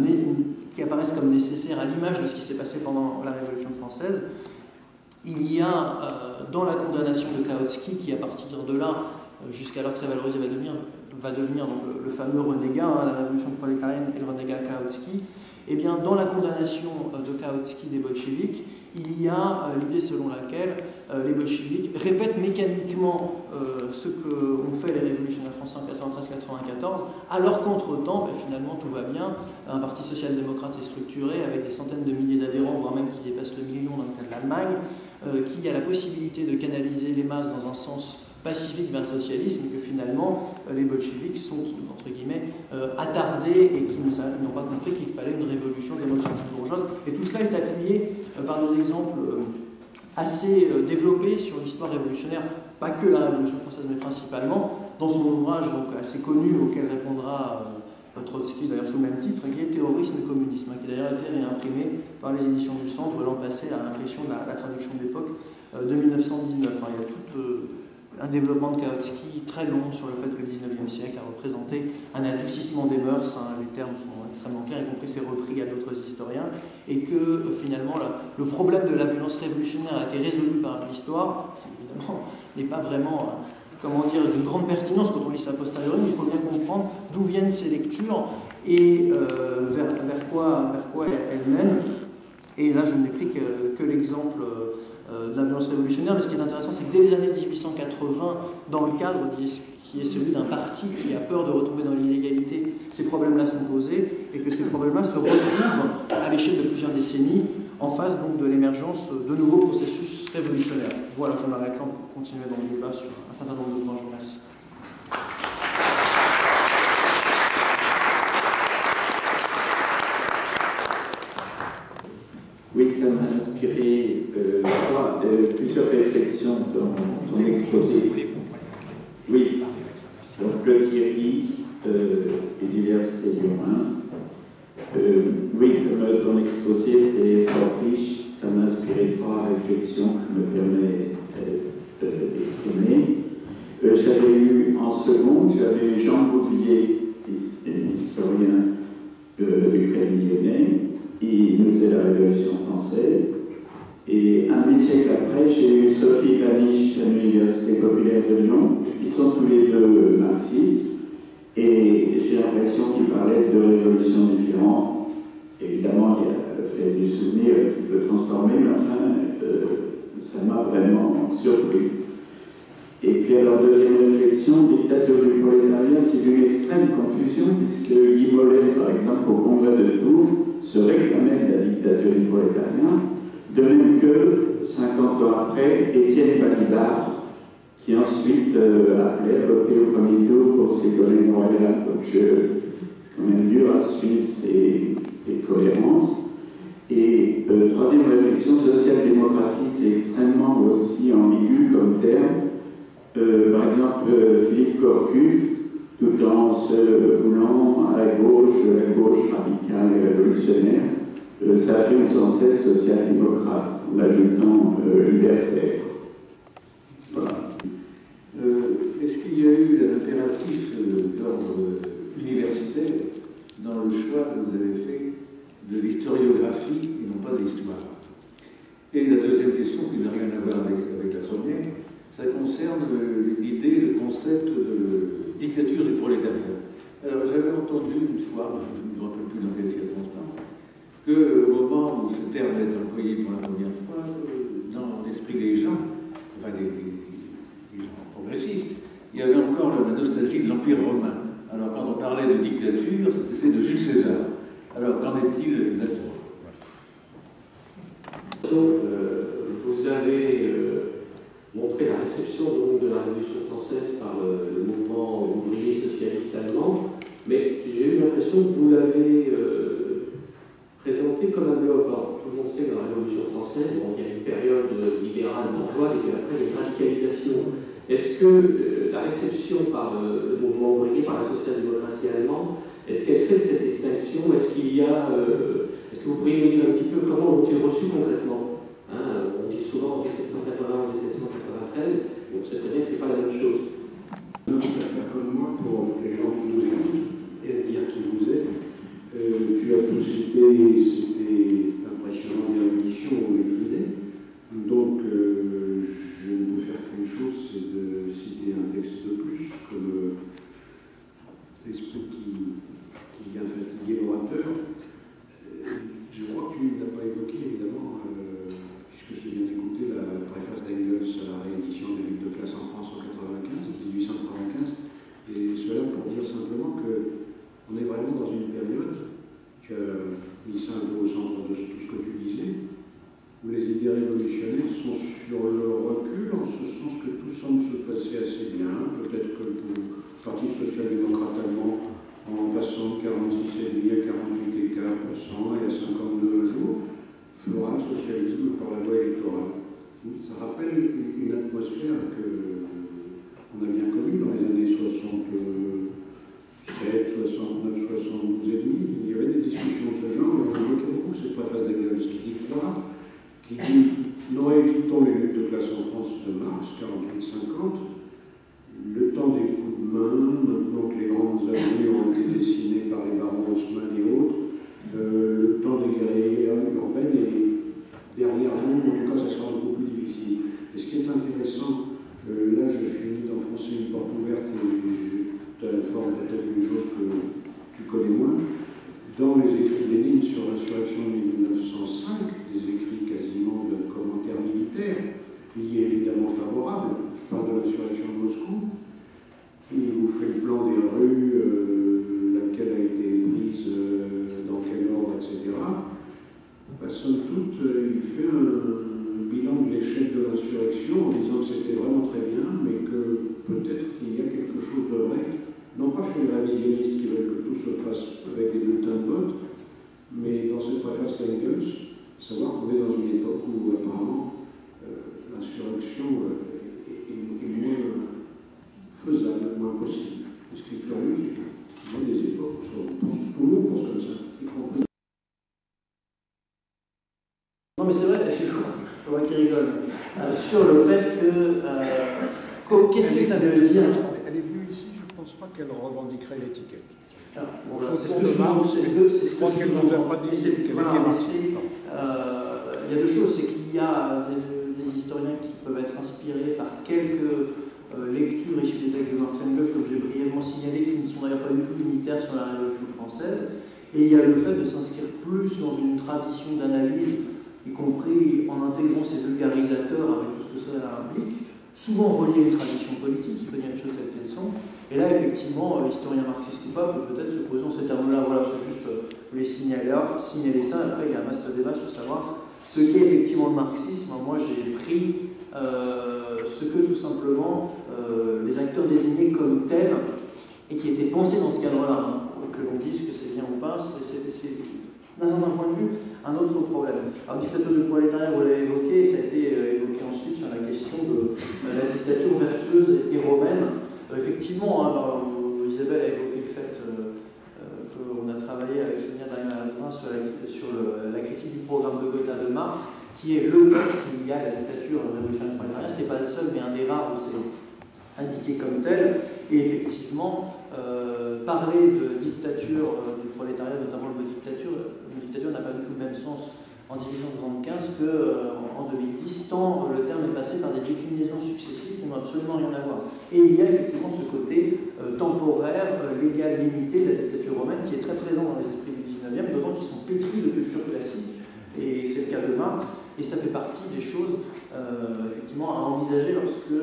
qui apparaissent comme nécessaires à l'image de ce qui s'est passé pendant la révolution française, il y a euh, dans la condamnation de Kautsky, qui à partir de là, jusqu'alors très valorisé, va devenir, le, fameux renégat, hein, la révolution prolétarienne et le renégat Kautsky, eh bien, dans la condamnation de Kautsky des bolcheviks, il y a l'idée selon laquelle euh, les bolcheviks répètent mécaniquement euh, ce qu'ont fait les révolutionnaires français en 93-94, alors qu'entre-temps, ben, finalement, tout va bien. Un parti social-démocrate est structuré avec des centaines de milliers d'adhérents, voire même qui dépasse le million dans le cas de l'Allemagne, euh, qui a la possibilité de canaliser les masses dans un sens pacifique vers le socialisme que finalement les bolcheviks sont, entre guillemets, attardés et qui n'ont pas compris qu'il fallait une révolution démocratique bourgeoise. Et tout cela est appuyé par des exemples assez euh, développé sur l'histoire révolutionnaire, pas que la Révolution française, mais principalement, dans son ouvrage donc, assez connu auquel répondra euh, Trotsky, d'ailleurs sous le même titre, qui est Terrorisme et communisme, hein, qui d'ailleurs a été réimprimé par les éditions du Centre l'an passé à l'impression de la, traduction de l'époque euh, de 1919. il y a tout un développement de Kautsky très long sur le fait que le 19e siècle a représenté un adoucissement des mœurs, hein, les termes sont extrêmement clairs, y compris c'est repris à d'autres historiens, et que euh, finalement le problème de la violence révolutionnaire a été résolu par l'histoire, qui évidemment n'est pas vraiment, euh, comment dire, d'une grande pertinence quand on lit ça a posteriori, mais il faut bien comprendre d'où viennent ces lectures et euh, vers, quoi, elles mènent. Et là, je n'ai pris que, l'exemple de la violence révolutionnaire, mais ce qui est intéressant, c'est que dès les années 1880, dans le cadre qui est celui d'un parti qui a peur de retomber dans l'illégalité, ces problèmes-là sont posés et que ces problèmes-là se retrouvent à l'échelle de plusieurs décennies en face donc de l'émergence de nouveaux processus révolutionnaires. Voilà, je m'arrête là pour continuer dans le débat sur un certain nombre de points. Je vous remercie. inspiré euh, plusieurs réflexions dans ton exposé. Oui, donc le Thierry euh, et l'Université Lyon 1. Euh, oui, ton exposé est fort riche, ça m'a inspiré trois réflexions que me permets euh, d'exprimer. j'avais eu en seconde, j'avais Jean Bouvier, as mis un peu au centre de tout ce que tu disais, où les idées révolutionnaires sont sur le recul, en ce sens que tout semble se passer assez bien. Peut-être que pour le Parti social-démocrate allemand, en passant de 46,5 à 48 et à 52 jours, fera le socialisme par la voie électorale. Ça rappelle une atmosphère qu'on a bien connue dans les années 67, 69, 72 et demi. Il y avait des discussions de ce genre, et on évoquait beaucoup cette préface d'Engels qui dit quoi? Qui dit Nous rééditons les luttes de classe en France de mars, 48-50. Le temps des coups de main, maintenant que les grandes avenues ont été dessinées par les barons Haussmann et autres, euh, le temps des guerriers urbaines est derrière nous, en tout cas ça sera beaucoup plus difficile. Et ce qui est intéressant, euh, là je finis d'enfoncer une porte ouverte et je t'informe peut-être d'une chose que tu connais moins. Dans les écrits de Lénine sur l'insurrection de 1905, des écrits quasiment de commentaires militaires, il y est évidemment favorable. Je parle de l'insurrection de Moscou. Il vous fait le plan des rues, euh, laquelle a été prise. dans quel ordre, etc. Bah, somme toute, il fait un bilan de l'échec de l'insurrection en disant que c'était vraiment très bien, mais que peut-être qu'il y a quelque chose de vrai, non pas chez les révisionnistes qui veulent que tout se passe avec des bulletins de vote, mais dans cette préface d'Engels, savoir qu'on est dans une époque où apparemment euh, l'insurrection euh, est, moins faisable, moins possible. ce qui est curieux, c'est qu'il y a des époques où tout le monde pense comme ça, y compris. Non mais c'est vrai, je vois qu'il rigole. Euh, sur le fait que... Qu'est-ce que ça veut dire Elle est venue ici, je ne pense pas qu'elle revendiquerait l'étiquette. Bon, c'est ce je ce que je pas dit Il y a deux choses, c'est qu'il y a des, historiens qui peuvent être inspirés par quelques euh, lectures issues des textes de Marx Engels, comme j'ai brièvement signalé, qui ne sont d'ailleurs pas du tout unitaires sur la Révolution française. Et il y a le fait de s'inscrire plus dans une tradition d'analyse, y compris en intégrant ces vulgarisateurs avec tout ce que cela implique, souvent relié à une tradition politique, il faut dire les choses telles qu'elles sont. Et là, effectivement, euh, l'historien marxiste ou pas peut peut-être se poser en ces termes-là. Voilà, c'est juste euh, les signaler, signaler ça. Après, il y a un vaste débat sur savoir ce qu'est effectivement le marxisme. Moi, j'ai pris euh, ce que tout simplement les acteurs désignés comme tels et qui étaient pensés dans ce cadre-là. Hein, que l'on dise que c'est bien ou pas, c'est d'un certain point de vue, un autre problème. Alors, dictature du prolétariat, vous l'avez évoqué, ça a été évoqué ensuite sur la question de la dictature vertueuse et romaine. Euh, effectivement, hein, euh, Isabelle a évoqué le fait euh, qu'on a travaillé avec Sonia Darien sur, la, sur la critique du programme de Gotha de Marx, qui est le texte où il y a la dictature révolutionnaire prolétariat. Ce n'est pas le seul, mais un des rares où c'est indiqué comme tel. Et effectivement, parler de dictature du prolétariat, notamment le mot dictature, le dictature n'a pas du tout le même sens en 1875 qu'en 2010, tant le terme est passé par des déclinaisons successives qui n'ont absolument rien à voir. Et il y a effectivement ce côté euh, temporaire, euh, légal, limité de la dictature romaine qui est très présent dans les esprits du 19e, d'autant qu'ils sont pétris de culture classique, et c'est le cas de Marx, et ça fait partie des choses euh, effectivement à envisager lorsque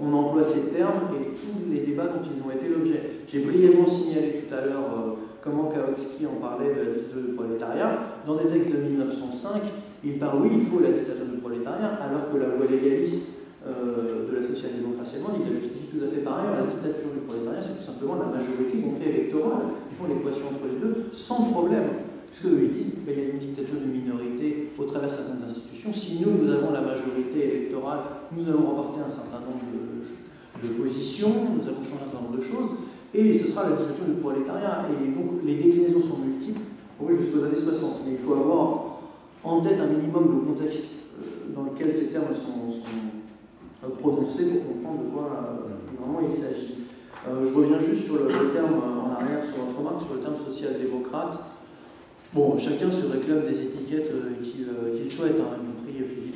on emploie ces termes et tous les débats dont ils ont été l'objet. J'ai brièvement signalé tout à l'heure comment Kautsky en parlait de la dictature du prolétariat. Dans des textes de 1905, il parle, oui, il faut la dictature du prolétariat, alors que la loi légaliste euh, de la social-démocratie allemande, il la justifie tout à fait pareil. La dictature du prolétariat, c'est tout simplement la majorité, y électorale. Ils font l'équation entre les deux sans problème. Parce qu'ils disent qu'il y a une dictature de minorité au travers de certaines institutions. Si nous, nous avons la majorité électorale, nous allons remporter un certain nombre de, de positions, nous allons changer un certain nombre de choses et ce sera la dictature du prolétariat. Et donc les déclinaisons sont multiples, oui, jusqu'aux années 60, mais il faut avoir en tête un minimum le contexte euh, dans lequel ces termes sont, euh, prononcés pour comprendre de quoi euh, vraiment il s'agit. je reviens juste sur le, terme en arrière, sur votre remarque, sur le terme social-démocrate. Bon, chacun se réclame des étiquettes qu'il souhaite, hein, y compris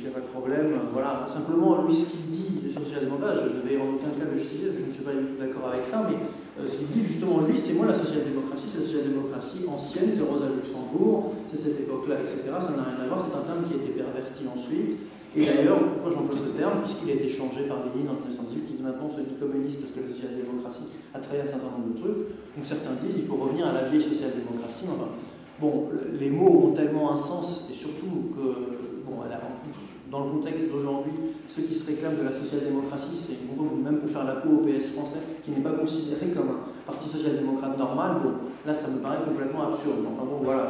il n'y a pas de problème. voilà, simplement, lui, ce qu'il dit, le social-démocrate, je ne vais en aucun cas le justifier, je ne suis pas d'accord avec ça, mais euh, ce qu'il dit justement lui, c'est moi la social-démocratie, c'est la social-démocratie ancienne, c'est Rosa Luxembourg, c'est cette époque-là, etc. Ça n'a rien à voir, c'est un terme qui a été perverti ensuite. Et d'ailleurs, pourquoi j'emploie ce terme? Puisqu'il a été changé par Lénine en 1918, qui maintenant se dit communiste parce que la social-démocratie a travaillé un certain nombre de trucs. Donc certains disent qu'il faut revenir à la vieille social-démocratie. Enfin, bon, les mots ont tellement un sens, et surtout que, bon, elle a en dans le contexte d'aujourd'hui, ceux qui se réclament de la social-démocratie, c'est même pour faire la peau au PS français, qui n'est pas considéré comme un parti social-démocrate normal, bon, là ça me paraît complètement absurde. Enfin bon, voilà,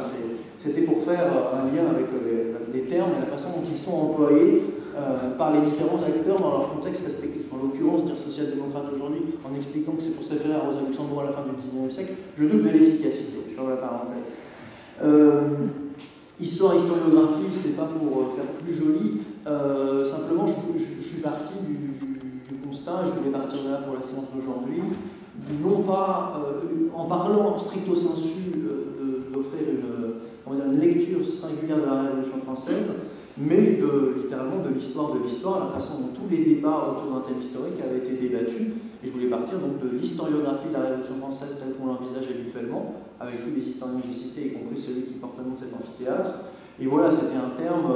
c'était pour faire un lien avec euh, les, termes et la façon dont ils sont employés euh, par les différents acteurs dans leur contexte respectif. En l'occurrence, dire social-démocrate aujourd'hui, en expliquant que c'est pour se référer à Rosa Luxembourg à la fin du XIXe siècle, je doute de l'efficacité, je ferme la parenthèse. Euh, histoire, historiographie, c'est pas pour faire plus joli, euh, simplement, je, suis parti du, constat, et je voulais partir de là pour la séance d'aujourd'hui, non pas euh, en parlant stricto sensu euh, d'offrir une, une, lecture singulière de la Révolution française, mais de, littéralement de l'histoire de l'histoire, la façon dont tous les débats autour d'un thème historique avaient été débattus. Et je voulais partir donc de l'historiographie de la Révolution française telle qu'on l'envisage habituellement, avec tous les historiens que j'ai cités, y compris celui qui porte le nom de cet amphithéâtre. Et voilà, c'était un terme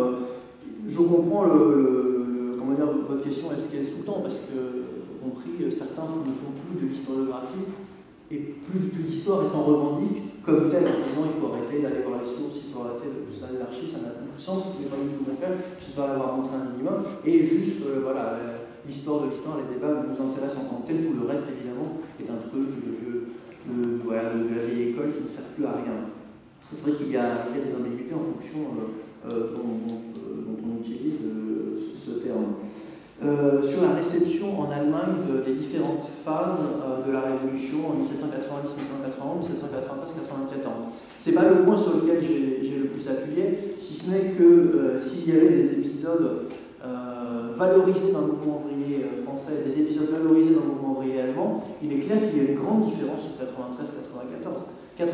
je comprends le, comment dire, votre question, est-ce qu'elle sous-tend Parce que, compris, certains ne font plus de l'historiographie et plus, plus d'histoire et s'en revendiquent comme tel en disant il faut arrêter d'aller voir les sources, il faut arrêter de ça, l'archive, ça n'a plus de sens, ce n'est pas du tout mon cas, j'espère l'avoir montré un minimum. Et juste, euh, voilà, l'histoire de l'histoire, les débats nous intéressent en tant que tel, tout le reste évidemment est un truc de, de, la vieille école qui ne sert plus à rien. C'est vrai qu'il y, a des ambiguïtés en fonction. Euh, dont, on utilise ce, terme. sur la réception en Allemagne des différentes phases de la Révolution en 1790, 1791, 1793, 94. C'est pas le point sur lequel j'ai le plus appuyé, si ce n'est que s'il y avait des épisodes valorisés dans le mouvement ouvrier français, des épisodes valorisés dans le mouvement ouvrier allemand, il est clair qu'il y a une grande différence sur 93-94. 93-94,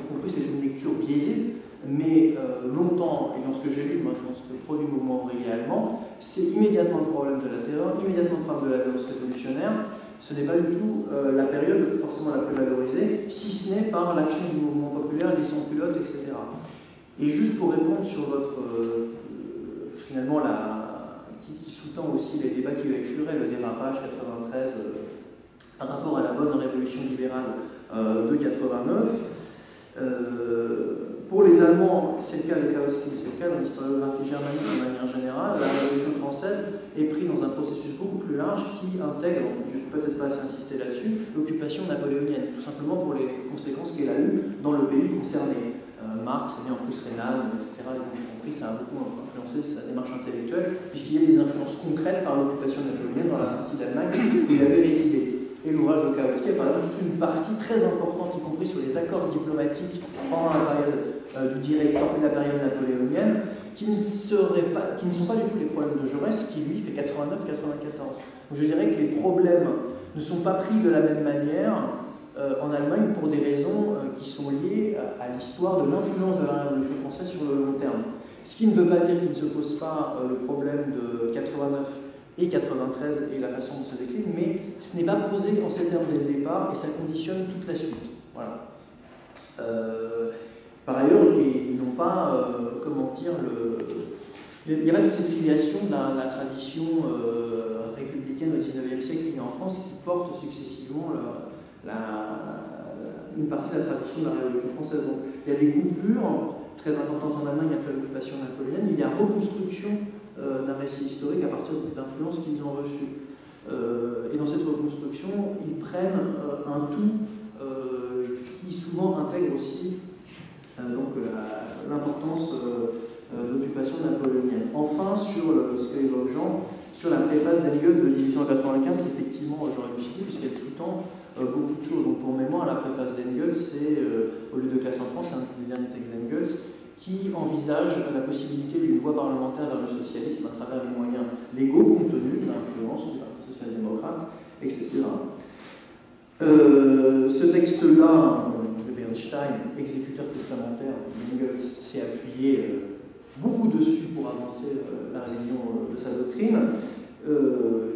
y compris, c'est une lecture biaisée, mais euh, longtemps, et dans ce que j'ai lu, maintenant, ce que produit le mouvement ouvrier allemand, c'est immédiatement le problème de la terreur, immédiatement le problème de la violence révolutionnaire. Ce n'est pas du tout euh, la période forcément la plus valorisée, si ce n'est par l'action du mouvement populaire, les sans-culottes, etc. Et juste pour répondre sur votre, euh, finalement, la, qui, sous-tend aussi les débats qui effleuraient le dérapage 93 par rapport à la bonne révolution libérale de 89. Pour les Allemands, c'est le cas de Kautsky, c'est le cas dans l'historiographie germanique de manière générale, la Révolution française est prise dans un processus beaucoup plus large qui intègre, je vais peut-être pas assez insister là-dessus, l'occupation napoléonienne, tout simplement pour les conséquences qu'elle a eues dans le pays concerné. Euh, Marx est né en Prusse rhénane, etc. Y compris, ça a beaucoup influencé sa démarche intellectuelle, puisqu'il y a des influences concrètes par l'occupation napoléonienne dans la partie d'Allemagne où il avait résidé et l'ouvrage de Kautsky a par exemple une partie très importante, y compris sur les accords diplomatiques pendant la période euh, du directoire et la période napoléonienne, qui ne, pas, qui ne sont pas du tout les problèmes de Jaurès, qui lui fait 89-94. Donc je dirais que les problèmes ne sont pas pris de la même manière euh, en Allemagne pour des raisons euh, qui sont liées à, l'histoire de l'influence de la Révolution française sur le long terme. Ce qui ne veut pas dire qu'il ne se pose pas le problème de 89 et 93 et la façon dont ça décline, mais ce n'est pas posé en ces termes dès le départ et ça conditionne toute la suite. Voilà. Par ailleurs, ils n'ont pas, euh, comment dire, le... il n'y a pas toute cette filiation de la, tradition euh, républicaine au XIXe siècle est en France qui porte successivement une partie de la tradition de la Révolution française. Donc, il y a des coupures très importantes en Allemagne après l'occupation napoléonienne, il y a reconstruction euh, d'un récit historique à partir d'influences qu'ils ont reçues. Et dans cette reconstruction, ils prennent un tout qui souvent intègre aussi donc l'importance de l'occupation napoléonienne. Enfin, sur ce qu'évoque Jean, sur la préface d'Engels de 1895, qu'effectivement j'aurais citer, puisqu'elle sous-tend beaucoup de choses. Donc pour mémoire, la préface d'Engels, c'est, au lieu de classe en France, c'est un des derniers textes d'Engels, qui envisage la possibilité d'une voie parlementaire vers le socialisme à travers les moyens légaux compte tenu de l'influence du Parti social-démocrate, etc. Euh, ce texte-là, de Bernstein, exécuteur testamentaire Engels, s'est appuyé euh, beaucoup dessus pour avancer euh, la révision de sa doctrine.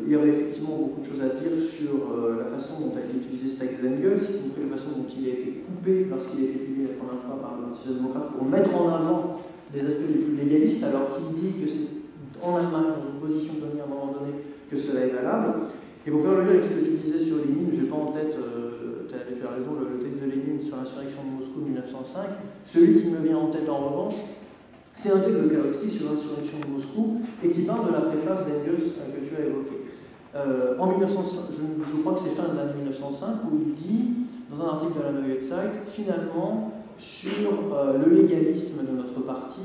il y aurait effectivement beaucoup de choses à dire sur la façon dont a été utilisé ce texte d'Engels, y compris la façon dont il a été coupé lorsqu'il a été publié la première fois par le Parti social-démocrate pour mettre en avant des aspects les plus légalistes, alors qu'il dit que c'est en Allemagne, dans une position donnée à un moment donné, que cela est valable. Et pour faire le lien avec ce que tu disais sur Lénine, je n'ai pas en tête, euh, tu as raison, le, texte de Lénine sur l'insurrection de Moscou de 1905. Celui qui me vient en tête en revanche, c'est un texte de Kautsky sur l'insurrection de Moscou et qui parle de la préface d'Engels euh, que tu as évoquée. Euh, en 1905, je, crois que c'est fin de l'année 1905, où il dit, dans un article de la Neue Zeit, finalement, sur euh, le légalisme de notre parti.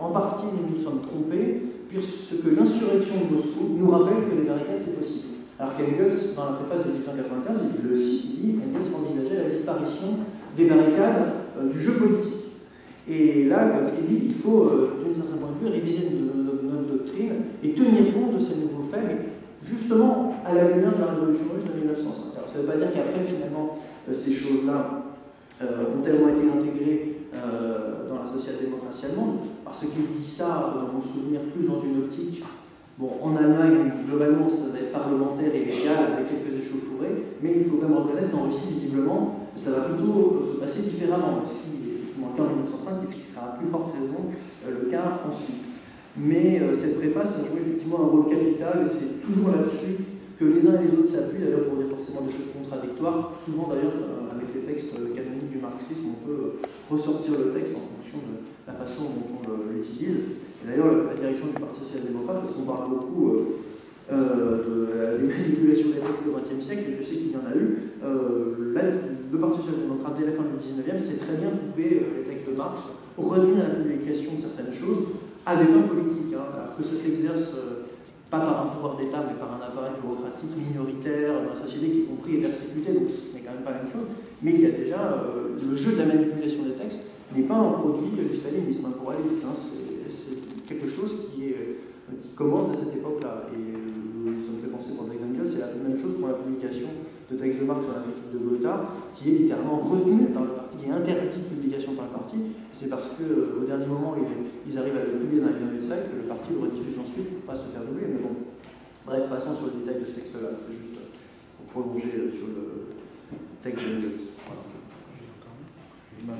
En partie, nous nous sommes trompés, puisque l'insurrection de Moscou nous rappelle que les barricades, c'est possible. Alors qu'Engels, dans la préface de 1895, il le cite, il dit Engels envisageait la disparition des barricades euh, du jeu politique. Et là, qu'il dit, il faut, d'une certaine point de vue, réviser notre doctrine et tenir compte de ces nouveaux faits, mais justement à la lumière de la révolution russe de 1905. Alors ça ne veut pas dire qu'après, finalement, ces choses-là euh, ont tellement été intégrés euh, dans la social-démocratie allemande, parce qu'il dit ça, dans mon souvenir, plus dans une optique. Bon, en Allemagne, globalement, ça va être parlementaire et légal avec quelques échauffourées, mais il faut quand même reconnaître qu'en Russie, visiblement, ça va plutôt se passer différemment, ce qui est cas en 1905 et ce qui sera à plus forte raison euh, le cas ensuite. Mais cette préface a joué effectivement un rôle capital et c'est toujours là-dessus que les uns et les autres s'appuient, d'ailleurs pour dire forcément des choses contradictoires, souvent d'ailleurs avec les textes canoniques du marxisme, on peut ressortir le texte en fonction de la façon dont on l'utilise. Et d'ailleurs, la direction du Parti social-démocrate, parce qu'on parle beaucoup euh, euh, de la manipulation des textes du XXe siècle, et je sais qu'il y en a eu, euh, le Parti social-démocrate, dès la fin du XIXe, s'est très bien coupé les textes de Marx retenir la publication de certaines choses à des fins politiques, hein, alors que ça s'exerce euh, pas par un pouvoir d'État, mais par un appareil bureaucratique minoritaire dans la société qui, y compris, est persécuté, donc ce n'est quand même pas la même chose. Mais il y a déjà euh, le jeu de la manipulation des textes n'est pas un produit du stalinisme, hein, pour aller vite. Hein, quelque chose qui, est, qui commence à cette époque-là. Et ça me fait penser pour Texas c'est la même chose pour la publication de textes de Marx sur la critique de Gotha, qui est littéralement retenu par le parti, qui est interdit de publication par le parti. C'est parce qu'au dernier moment, ils, arrivent à le publier dans les Site que le parti le rediffuse ensuite pour ne pas se faire doubler. Mais bon, bref, passons sur le détail de ce texte-là, juste pour prolonger sur le texte de Engels. Voilà.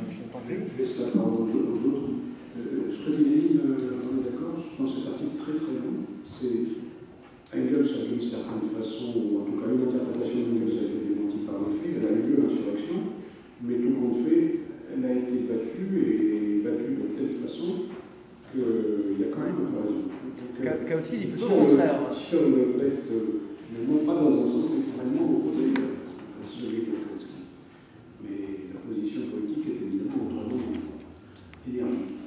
Je laisse la parole aux autres. Euh, ce que dit, euh, on est d'accord, dans cet article très très long, c'est Engels a d'une certaine façon, ou en tout cas une interprétation d'Engels a été démentie par les faits, elle a eu lieu l'insurrection, mais tout compte fait, elle a été battue et battue de telle façon qu'il y a quand même une raison. Kautsky dit plutôt le contraire. Sur le texte, finalement, pas dans un sens extrêmement opposé à celui de Kautsky. Mais la position politique est évidemment autrement énergique.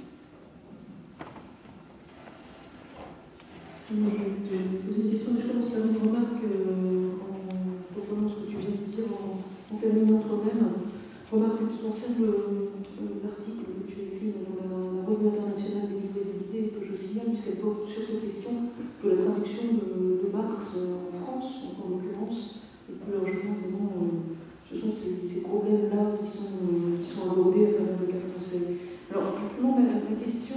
Je vais te poser une question, mais je commence par une remarque euh, en reprenant ce que tu viens de dire, en, terminant toi-même. Remarque qui concerne l'article que tu as écrit dans la, Revue internationale des livres et des idées, que je signale, puisqu'elle porte sur cette question de la traduction de, Marx en France, en, l'occurrence, et plus largement, euh, ce sont ces, problèmes-là qui sont, abordés à travers le cas français. Alors, justement, ma, question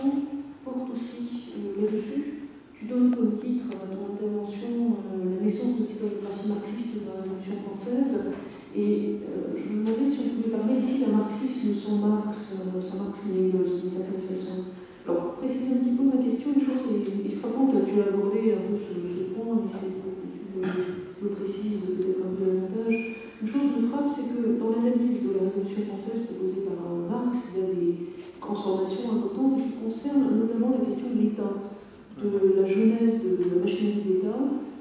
porte aussi euh, là-dessus. Tu donnes comme titre à ton intervention euh, la naissance de l'historiographie marxiste de la Révolution française. Et euh, je me demandais si on pouvait parler ici d'un marxisme sans Marx, euh, sans Marx et Engels d'une certaine façon. Alors, pour préciser un petit peu ma question, une chose est, frappante, tu as abordé un peu ce, point, mais c'est que tu le, précises peut-être un peu davantage. Une chose me frappe, c'est que dans l'analyse de la Révolution française proposée par Marx, il y a des transformations importantes qui concernent notamment la question de l'État de la genèse de la machinerie d'État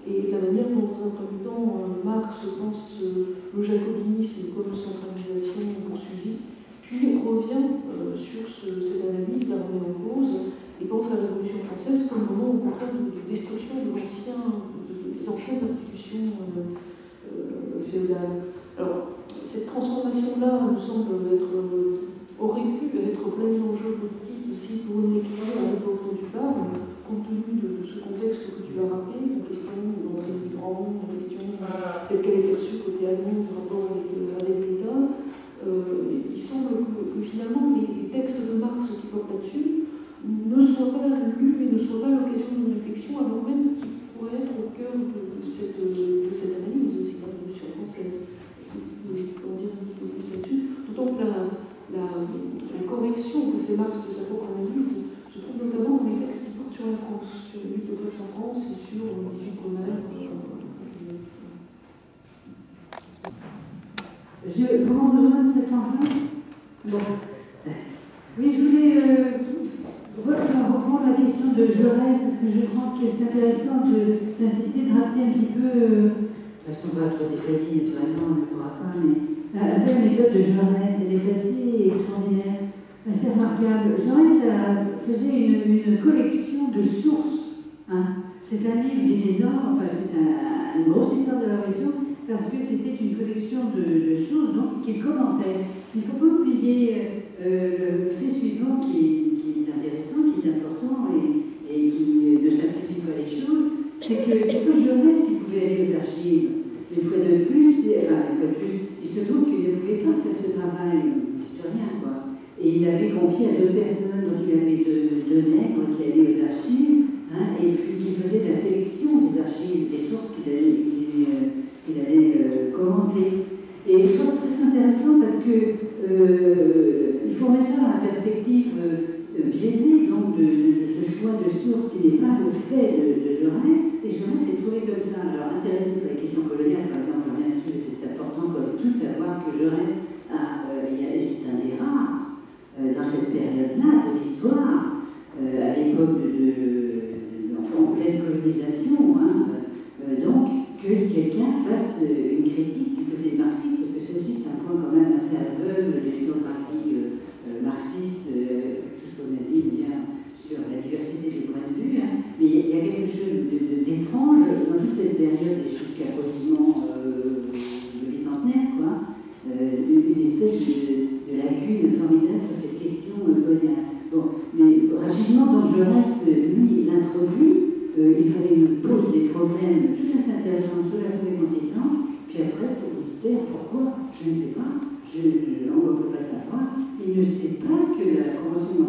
et la manière dont, dans un premier temps, euh, Marx pense euh, le jacobinisme comme centralisation poursuivie, puis revient euh, sur cette analyse, la remet en cause, et pense à la Révolution française comme moment au contraire de, destruction des anciennes institutions féodales. Alors, cette transformation-là me semble être, aurait pu être pleine d'enjeux politiques aussi pour une lecture à l'époque dont tu parles, compte tenu de, ce contexte que tu as rappelé, la question de l'entrée du grand, la question telle qu'elle est perçue côté allemand par rapport avec, euh, l'État, euh, il semble que, finalement les, textes de Marx qui portent là-dessus ne soient pas lus et ne soient pas l'occasion d'une réflexion, alors même qu'ils pourraient être au cœur de, cette, analyse aussi la Révolution française. Est-ce que vous pouvez en dire un petit peu plus là-dessus? D'autant que la, correction que fait Marx de sa propre analyse se trouve notamment dans les textes sur la France, sur les luttes de en France et sur les 18 communs. J'ai vraiment besoin de cet enjeu Bon. Oui, je voulais euh, reprendre la question de Jaurès, parce que je crois que c'est intéressant d'insister, de, rappeler un petit peu, euh, de toute façon pas trop détaillée naturellement, on ne pourra pas, mais peu la méthode de Jaurès, elle est assez extraordinaire. C'est remarquable. Jaurès faisait une, collection de sources. Hein. C'est un livre qui est énorme, enfin c'est une grosse histoire de la région, parce que c'était une collection de, sources qu'il commentait. Il ne faut pas oublier euh, le, fait suivant qui, est intéressant, qui est important et, qui ne simplifie pas les choses, c'est que c'est pas Jaurès qui pouvait aller aux archives. Une fois de plus, enfin une fois de plus, il se trouve qu'il ne pouvait pas faire ce travail d'historien, quoi. Et il avait confié à deux personnes, donc il avait deux, nègres qui allaient aux archives, hein, et puis qui faisaient la sélection des archives, des sources qu'il allait, allait euh, commenter. Et chose très intéressante parce que euh, il faut ça dans la perspective euh, biaisée donc de, ce choix de sources qui n'est pas le fait de, de Jaurès, et Jaurès s'est trouvé comme ça. Alors intéressé par la question coloniale, par exemple, c'est important pour tout de savoir que Jaurès, c'est un des rares euh, cette période-là de l'histoire, euh, à l'époque de, en pleine colonisation, hein, euh, donc que quelqu'un fasse une critique du côté marxiste, parce que c'est aussi un point quand même assez aveugle de l'historiographie marxiste, tout ton avis bien sur la diversité des points de vue, hein. mais il y a quelque chose d'étrange dans toute cette période et jusqu'à quasiment euh, le bicentenaire, quoi, euh, une espèce de, de, lacune formidable sur cette question coloniale. Bon, mais rapidement, dans Jaurès, lui, l'introduit, euh, il fallait nous pose des problèmes tout à fait intéressants sur la santé conséquences, puis après, pour mystère, pourquoi Je ne sais pas, je, on ne peut pas savoir. Il ne sait pas que la Convention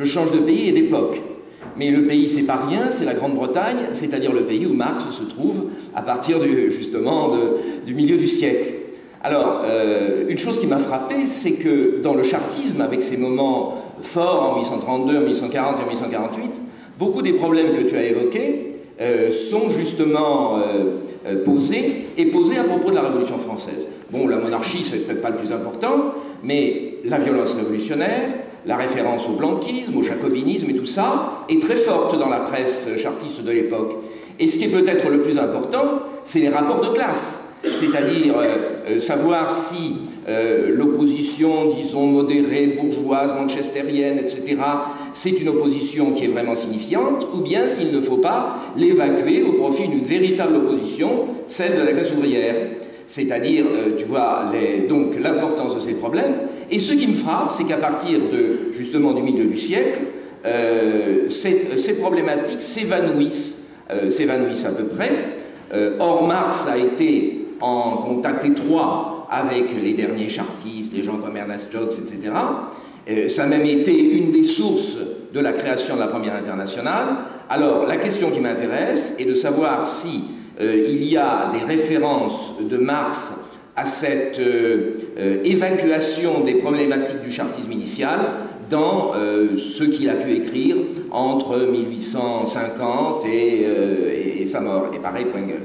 je change de pays et d'époque. Mais le pays, c'est pas rien, c'est la Grande-Bretagne, c'est-à-dire le pays où Marx se trouve à partir du, justement du milieu du siècle. Alors, euh, une chose qui m'a frappé, c'est que dans le chartisme, avec ses moments forts en 1832, en 1840 et en 1848, beaucoup des problèmes que tu as évoqués euh, sont justement euh, posés et posés à propos de la Révolution française. Bon, la monarchie, c'est peut-être pas le plus important, mais la violence révolutionnaire, la référence au blanquisme, au jacobinisme et tout ça est très forte dans la presse chartiste de l'époque. Et ce qui est peut-être le plus important, c'est les rapports de classe. C'est-à-dire euh, euh, savoir si euh, l'opposition, disons, modérée, bourgeoise, manchestérienne, etc., c'est une opposition qui est vraiment signifiante, ou bien s'il ne faut pas l'évacuer au profit d'une véritable opposition, celle de la classe ouvrière. C'est-à-dire, tu vois, donc l'importance de ces problèmes. Et ce qui me frappe, c'est qu'à partir de, justement, du milieu du siècle, euh, ces, ces, problématiques s'évanouissent, euh, s'évanouissent à peu près. or, Marx a été en contact étroit avec les derniers chartistes, les gens comme Ernest Jones, etc. ça a même été une des sources de la création de la première internationale. Alors, la question qui m'intéresse est de savoir si euh, il y a des références de Marx à cette euh, euh, évacuation des problématiques du chartisme initial dans euh, ce qu'il a pu écrire entre 1850 et, et, sa mort. Et pareil pour Engels.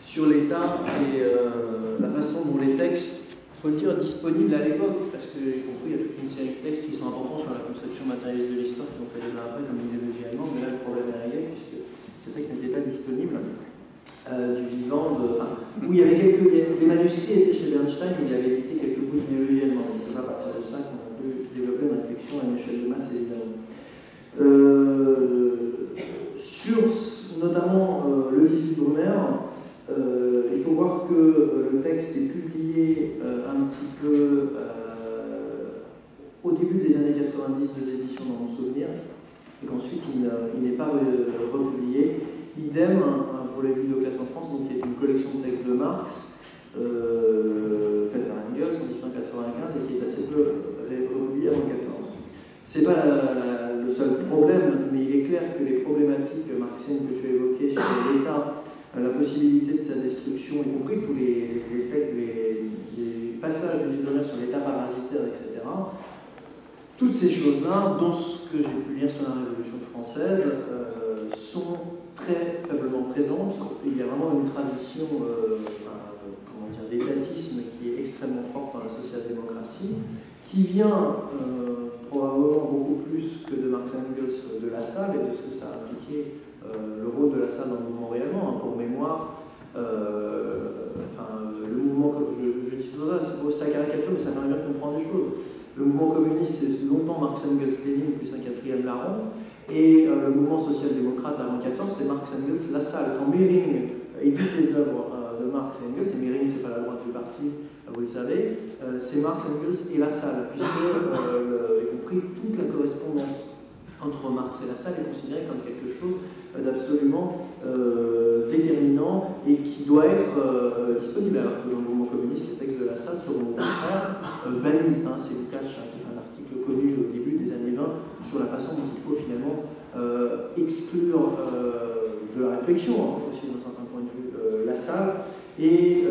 Sur l'État et la façon dont les textes faut dire, disponible à l'époque, parce que j'ai compris, il y a toute une série de textes qui sont importants sur la conception matérialiste de l'histoire qui ont fait débat après comme l'idéologie allemande, mais là le problème est réel, puisque ces textes n'étaient pas disponibles euh, du vivant, de, enfin, où il y avait quelques. Les manuscrits étaient chez Bernstein, mais il avait édité quelques bouts d'idéologie allemande, et c'est pas à partir de ça qu'on a pu développer une réflexion à une échelle de masse, évidemment. Euh, sur notamment euh, le 18 Brumaire, euh, il faut voir que le texte est euh, un petit peu au début des années 90 des éditions dans mon souvenir, et qu'ensuite il, n'est pas republié. Idem pour les classe en France, donc qui est une collection de textes de Marx, euh, faite par Engels en 1895 et qui est assez peu republiée avant 14. C'est pas le seul problème, mais il est clair que les problématiques marxiennes que tu as évoquées sur l'État la possibilité de sa destruction, y compris tous les, les, passages du Zidonner sur l'état parasitaire, etc. Toutes ces choses-là, dans ce que j'ai pu lire sur la Révolution française, euh, sont très faiblement présentes. Il y a vraiment une tradition euh, d'étatisme qui est extrêmement forte dans la social-démocratie, qui vient probablement beaucoup plus que de Marx Engels de la salle et de ce que ça a impliqué le rôle de la salle dans le mouvement réellement. Hein. Pour mémoire, enfin, le mouvement, je, je dis tout ça, c'est caricature, mais ça permet bien de comprendre des choses. Le mouvement communiste, c'est longtemps Marx Engels Lénine, plus un quatrième larron. Et euh, le mouvement social-démocrate avant 14, c'est Marx Engels Lassalle. Quand Mehring édite les œuvres euh, de Marx et Engels, et Mehring, c'est pas la droite du parti, vous le savez, euh, c'est Marx Engels et Lassalle, puisque, y compris toute la correspondance entre Marx et Lassalle est considérée comme quelque chose d'absolument déterminant et qui doit être disponible, alors que dans le mouvement communiste, les textes de Lassalle seront au contraire bannis. Hein, c'est Lukács hein, qui fait un article connu au début des années 20 sur la façon dont il faut finalement euh, exclure euh, de la réflexion, aussi d'un certain point de vue, euh, la salle, et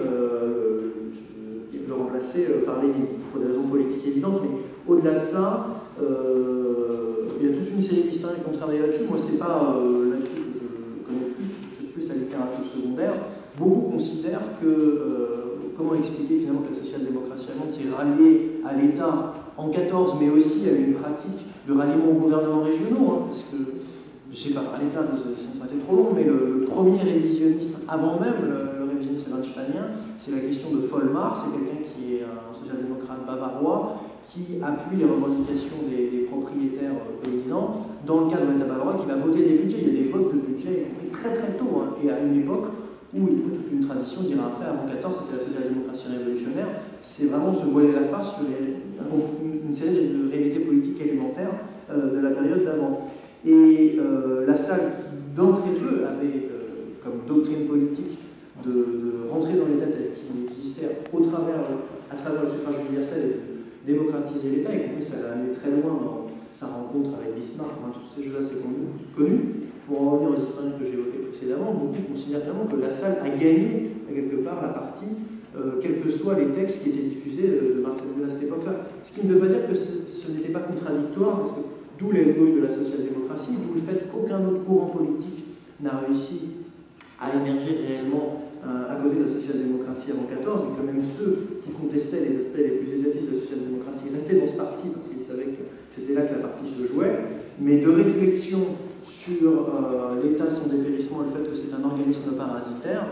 le remplacer par les pour des raisons politiques évidentes. Mais au-delà de ça, il y a toute une série d'historiens qui ont travaillé là-dessus. Moi, c'est pas que je connais plus, c'est plus la littérature secondaire. Beaucoup considèrent que comment expliquer finalement que la social-démocratie allemande s'est ralliée à l'État en 14, mais aussi à une pratique de ralliement aux gouvernements régionaux, hein, parce que je ne sais pas parler de ça, ça aurait été trop long, mais le, premier révisionnisme, avant même le, révisionnisme weinsteinien, c'est la question de Vollmar, c'est quelqu'un qui est un social-démocrate bavarois, qui appuie les revendications des, propriétaires euh, paysans dans le cadre de l'État bavarois, qui va voter des budgets. Il y a des votes de budget très très tôt, hein, et à une époque où il y toute une tradition, on dira après, avant 14, c'était la social-démocratie révolutionnaire, c'est vraiment se voiler la face sur une série de réalités politiques élémentaires euh, de la période d'avant. Et euh, la salle qui, d'entrée de jeu, avait euh, comme doctrine politique de, rentrer dans l'État tel qu'il existait au travers, à travers le suffrage universel et de démocratiser l'État, y compris ça l'a amené très loin dans sa rencontre avec Bismarck, enfin, tous ces choses-là c'est connu. Pour en revenir aux historiens que j'évoquais précédemment, beaucoup considèrent vraiment que la salle a gagné, quelque part, la partie, euh, quels que soient les textes qui étaient diffusés de, Marx à cette époque-là. Ce qui ne veut pas dire que ce, n'était pas contradictoire, parce que d'où l'aile gauche de la social-démocratie, d'où le fait qu'aucun autre courant politique n'a réussi à émerger réellement euh, à côté de la social-démocratie avant 14, et que même ceux qui contestaient les aspects les plus étatistes de la social-démocratie restaient dans ce parti, parce qu'ils savaient que c'était là que la partie se jouait, mais de réflexion sur euh, l'État son dépérissement et le fait que c'est un organisme parasitaire,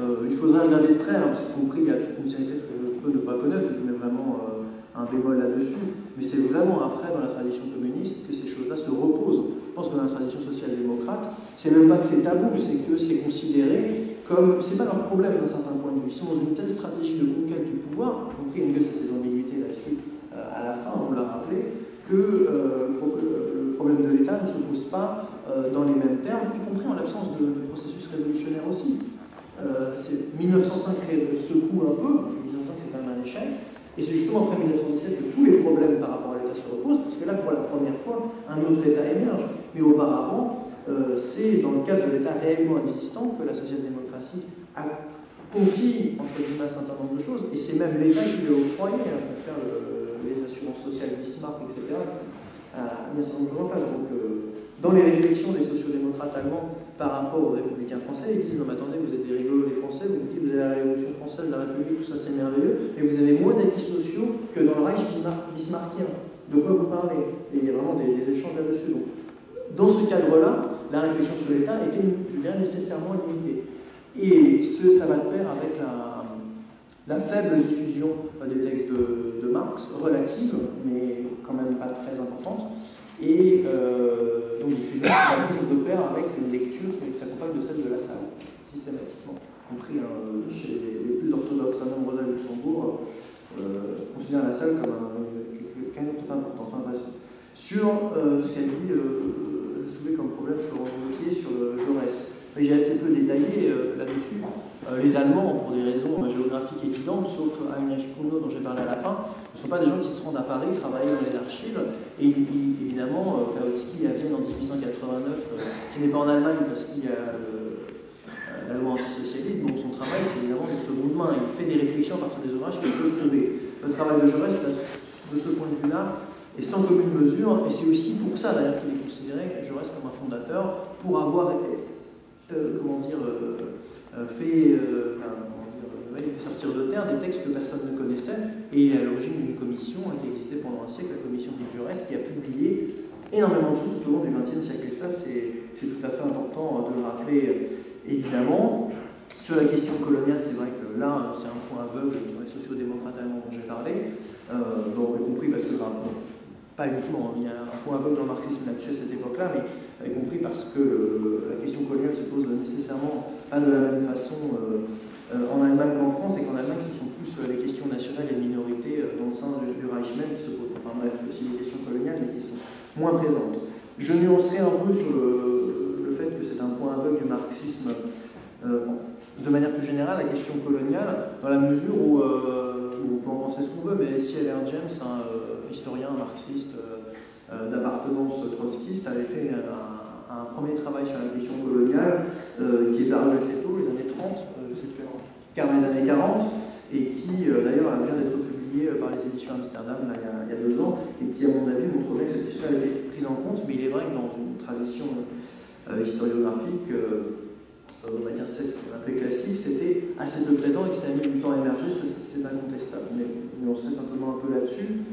euh, il faudrait regarder de près, hein, parce y compris il y a toute une série de que je peux ne pas connaître, je mets vraiment euh, un bémol là-dessus, mais c'est vraiment après, dans la tradition communiste, que ces choses-là se reposent. Je pense que dans la tradition social-démocrate, c'est même pas que c'est tabou, c'est que c'est considéré comme. C'est pas leur problème d'un certain point de vue. Ils sont dans une telle stratégie de conquête du pouvoir, y compris Engels a ses ambiguïtés là-dessus à la fin, on l'a rappelé, que le problème de l'État ne se pose pas euh, dans les mêmes termes, y compris en l'absence de, processus révolutionnaire aussi. Euh, 1905 secoue un peu, 1905 c'est quand même un échec, et c'est justement après 1917 que tous les problèmes par rapport à l'État se reposent, parce que là, pour la première fois, un autre État émerge. Mais auparavant, euh, c'est dans le cadre de l'État réellement existant que la social-démocratie a conquis, entre guillemets, un certain nombre de choses, et c'est même l'État qui l'a octroyé hein, pour faire les assurances sociales Bismarck, etc., a mis un certain nombre de en place. Euh, dans les réflexions des sociodémocrates allemands par rapport aux républicains français, ils disent Non, mais attendez, vous êtes des rigolos, les Français, vous dites vous avez la Révolution française, la République, tout ça c'est merveilleux, et vous avez moins d'acquis sociaux que dans le Reich bismarckien. De quoi vous parlez? Et il y a vraiment des, échanges là-dessus. Donc, dans ce cadre-là, la réflexion sur l'État était, je nécessairement limitée. Et ce, ça va de pair avec la, la faible diffusion des textes de, Marx, relative, mais quand même pas très importante. Et euh, donc diffusion va toujours de pair avec une lecture qui compatible de celle de la salle, systématiquement, compris hein, chez les, plus orthodoxes, un nombre à Luxembourg, euh, la salle comme un, quelque chose important. Enfin, sur euh, ce qu'a dit, euh, soulevé comme problème Florence Gauthier sur le Jaurès. J'ai assez peu détaillé euh, là-dessus. Euh, les Allemands, pour des raisons géographiques évidentes, sauf Heinrich Kuno dont j'ai parlé à la fin, ne sont pas des gens qui se rendent à Paris travailler dans les archives. Et évidemment, euh, Kautsky à Vienne en 1889, euh, qui n'est pas en Allemagne parce qu'il y a la loi antisocialiste, donc son travail c'est évidemment de seconde main. Il fait des réflexions à partir des ouvrages qu'il peut trouver. Le travail de Jaurès, de ce point de vue-là, est sans commune mesure, et c'est aussi pour ça d'ailleurs qu'il est considéré, Jaurès, comme un fondateur, pour avoir, comment dire, euh, fait, euh, il fait sortir de terre des textes que personne ne connaissait, et il est à l'origine d'une commission hein, qui existait pendant un siècle, la commission Jaurès, qui a publié énormément de choses tout au long du XXe siècle. Et ça, c'est tout à fait important de le rappeler, évidemment. Sur la question coloniale, c'est vrai que là, c'est un point aveugle dans les sociodémocrates allemands dont j'ai parlé, euh, bon, y compris parce que, pas uniquement, hein, il y a un point aveugle dans le marxisme là-dessus à cette époque-là, mais y compris parce que euh, la question coloniale se pose nécessairement pas de la même façon euh, euh, en Allemagne qu'en France, et qu'en Allemagne, ce sont plus les questions nationales et minorités dans le sein du, même qui se posent. Enfin bref, aussi les questions coloniales, mais qui sont moins présentes. Je nuancerai un peu sur le, fait que c'est un point aveugle du marxisme de manière plus générale, la question coloniale, dans la mesure où, euh, on peut en penser ce qu'on veut, mais si L.R. James, un euh, historien marxiste euh, d'appartenance trotskiste, avait fait un, premier travail sur la question coloniale, qui est paru assez tôt, les années 30, je sais plus, car les années 40, et qui d'ailleurs vient d'être publié par les éditions Amsterdam il, y a, deux ans, et qui, à mon avis, montre bien que cette question a été prise en compte, mais il est vrai que dans une tradition historiographique, euh, on va dire qu'on appelait classique, c'était assez peu présent et que ça a mis du temps à émerger, c'est incontestable. Mais, on serait simplement un peu là-dessus.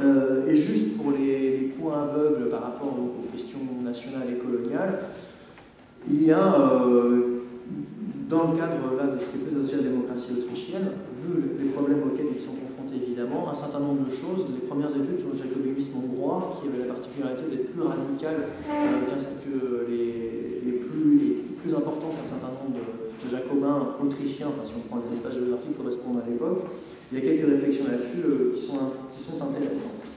Euh, et juste pour les, points aveugles par rapport aux questions nationales et coloniales, il y a, euh, dans le cadre là, de ce qui est la social-démocratie autrichienne, vu les problèmes auxquels ils sont confrontés évidemment, un certain nombre de choses. Les premières études sur le jacobinisme hongrois, qui avait la particularité d'être plus radical que les plus plus important qu'un certain nombre de, jacobins autrichiens, enfin si on prend les espaces géographiques correspondant à l'époque, il y a quelques réflexions là-dessus euh, qui, sont, qui sont intéressantes.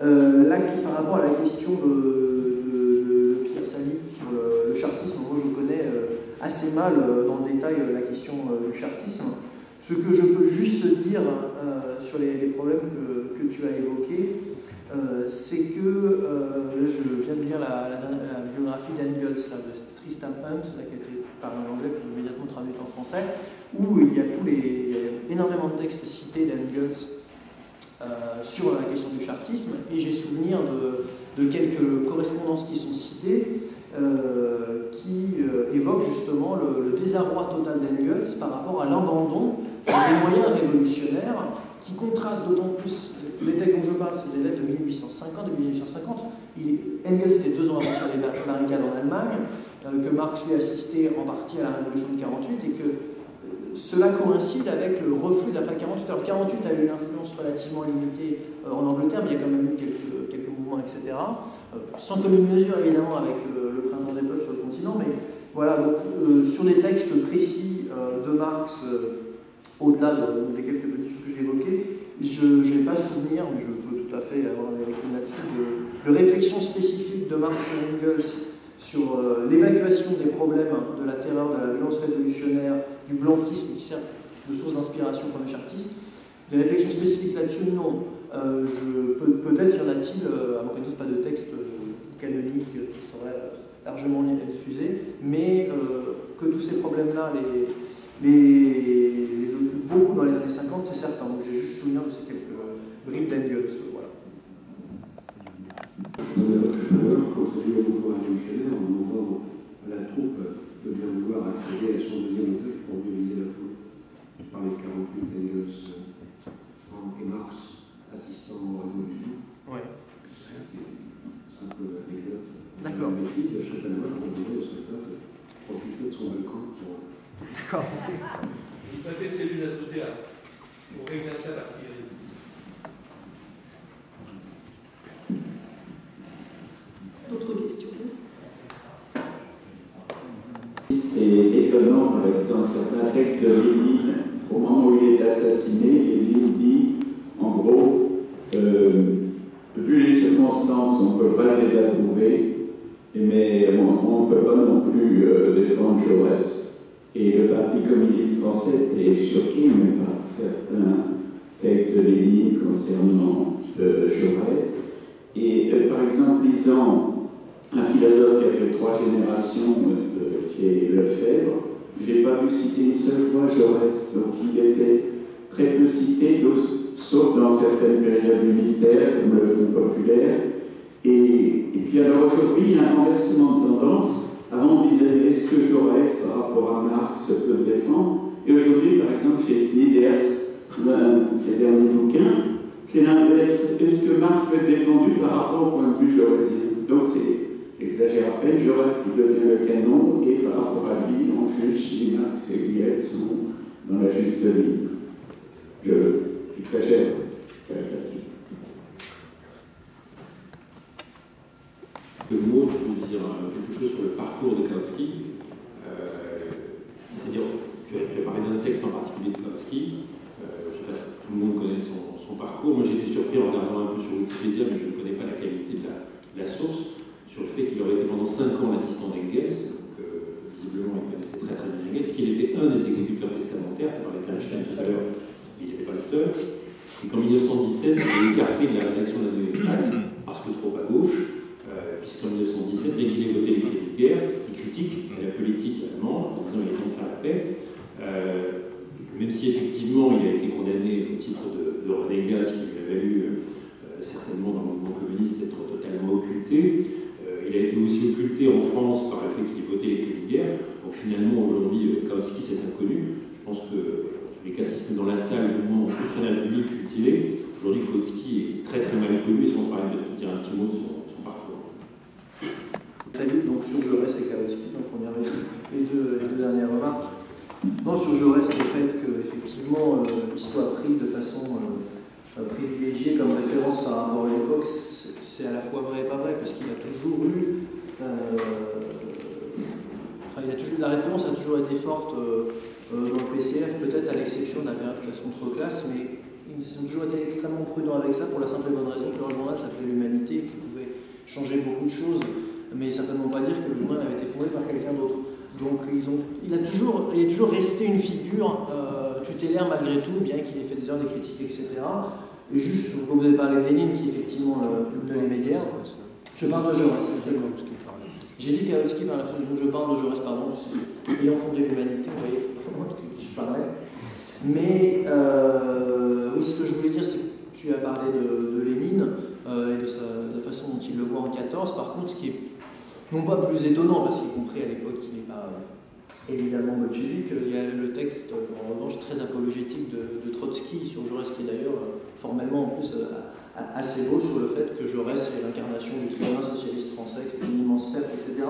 Euh, là, par rapport à la question de, Pierre Sali sur le, chartisme, moi je connais euh, assez mal dans le détail la question du chartisme. Ce que je peux juste dire sur les, problèmes que, que, tu as évoqués, c'est que je viens de lire la, biographie d'Engels, Tristan Hunt, qui a été parlé en anglais puis immédiatement traduit en français, où il y a tous les, énormément de textes cités d'Engels euh, sur la question du chartisme, et j'ai souvenir de, quelques correspondances qui sont citées, euh, qui euh, évoquent justement le, désarroi total d'Engels par rapport à l'abandon des moyens révolutionnaires, qui contrastent d'autant plus. Les textes dont je parle, c'est des lettres de 1850 et 1850. Il, Engels était deux ans avant sur les barricades en Allemagne. Euh, que Marx lui assisté en partie à la révolution de 48 et que euh, cela coïncide avec le reflux d'après 48. Alors 48 a eu une influence relativement limitée euh, en Angleterre, mais il y a quand même eu quelques, quelques mouvements, etc. sans commune mesure évidemment avec le printemps des peuples sur le continent, mais voilà, donc sur des textes précis de Marx, au-delà des quelques petites choses que j'ai évoquées, je n'ai pas souvenir, mais je peux tout à fait avoir des lectures là-dessus, de, de réflexion spécifique de Marx et Engels sur euh, l'évacuation des problèmes de la terreur, de la violence révolutionnaire, du blanquisme qui sert de source d'inspiration pour les chartistes. Des réflexions spécifiques là-dessus, non. Euh, Peut-être y en a-t-il, euh, à mon connaissance, pas de texte euh, canonique qui serait largement diffusé, mais que tous ces problèmes-là les, les, les, beaucoup dans les années 50, c'est certain. Donc j'ai juste souvenir de ces quelques briques d'Engels. L'entrepreneur contribue au mouvement révolutionnaire en demandant à la troupe de bien vouloir accéder à son deuxième étage pour mobiliser la foule. Je parlais de 48 Engels et Marx assistant aux révolutions. Ouais. C'est un peu l'anecdote. D'accord. Une bêtise, Schopenhauer proposait aux soldats de profiter de son balcon pour. D'accord. Il prêtait ses lunettes au théâtre pour régler ça l'artillerie. D'autres questions? C'est étonnant, par exemple, certains textes de Lénine, au moment où il est assassiné, Lénine dit, en gros, euh, vu les circonstances, on ne peut pas les approuver, mais on ne peut pas non plus euh, défendre Jaurès. Et le Parti communiste français était choqué par certains textes de Lénine concernant euh, Jaurès. Et par exemple, lisant un philosophe qui a fait trois générations, euh, qui est Lefebvre. Je n'ai pas vu citer une seule fois Jaurès, donc il était très peu cité, sauf dans certaines périodes militaires, comme le Front populaire. Et, et puis alors aujourd'hui, il y a un renversement de tendance. Avant, on disait est-ce que Jaurès, par rapport à Marx, peut défendre? Et aujourd'hui, par exemple, chez Snyders, ses derniers bouquins, c'est l'inverse. Est-ce que Marx peut être défendu par rapport au point de vue jaurésien Donc c'est, exagère à peine, Jaurès qui devient le canon, et par rapport à lui, on juge si Marx et Guillette sont dans la juste ligne. Je exagère. Quelques mots pour dire quelque chose sur le parcours de Kautsky. Euh, C'est-à-dire, tu as, parlé d'un texte en particulier de Kautsky. Euh, je ne sais pas si tout le monde connaît son, parcours. Moi, j'ai été surpris en regardant un peu sur Wikipédia, mais je ne connais pas la qualité de la, source, sur le fait qu'il aurait été pendant 5 ans l'assistant d'Engels. Euh, visiblement, il connaissait très très bien Engels, qu'il était un des exécuteurs testamentaires. Tu parlais d'Einstein tout à l'heure, il n'était pas le seul. Et qu'en 1917, il est écarté de la rédaction de la Nouvelle Exact, parce que trop à gauche, euh, puisqu'en 1917, dès qu'il est voté les crédits de guerre, il critique la politique allemande en disant qu'il est temps de faire la paix. Euh, et que même si effectivement il a été condamné au titre de, renégat, ce qui lui a valu euh, certainement dans le mouvement communiste d'être totalement occulté, euh, il a été aussi occulté en France par le fait qu'il ait voté les crédits de guerre. Donc finalement, aujourd'hui, euh, Kautsky, c'est inconnu. Je pense que les cas, si c'est dans la salle, du moins, peut très bien public cultivé. Aujourd'hui, Kautsky est très très mal connu, si on parle de dire un petit mot de son. Donc sur Jaurès et Kautsky, donc on les deux, dernières remarques. Non, sur Jaurès, le fait qu'effectivement, euh, il soit pris de façon euh, privilégiée comme référence par rapport à l'époque, c'est à la fois vrai et pas vrai, parce qu'il a toujours eu. Euh, enfin, il a toujours, la référence a toujours été forte euh, dans le PCF, peut-être à l'exception de la période classe contre classe, mais ils ont toujours été extrêmement prudents avec ça pour la simple et bonne raison que leur journal s'appelait L'Humanité, qui pouvait changer beaucoup de choses, mais certainement pas dire que journal avait été fondé par quelqu'un d'autre. Donc ils ont, il, a toujours, il est toujours resté une figure euh, tutélaire malgré tout, bien qu'il ait fait des heures de critique, etc. Et juste, comme vous avez parlé de Zénine, qui effectivement le, de les médias, je parle de Jaurès. J'ai dit Kautsky par l'absolu, je parle de Jaurès, pardon, ayant fondé l'humanité, vous voyez je parlais. Mais euh, oui, ce que je voulais dire, c'est que tu as parlé de, de Lénine euh, et de, sa, de, la façon dont il le voit en 14. Par contre, ce qui est non pas plus étonnant, parce qu'il compris à l'époque qu'il n'est pas euh, évidemment bolchevique, il y a le texte en revanche très apologétique de, Trotsky sur Jaurès, qui est d'ailleurs formellement en plus assez beau sur le fait que Jaurès est l'incarnation du tribunal socialiste français, que c'est une immense perte, etc.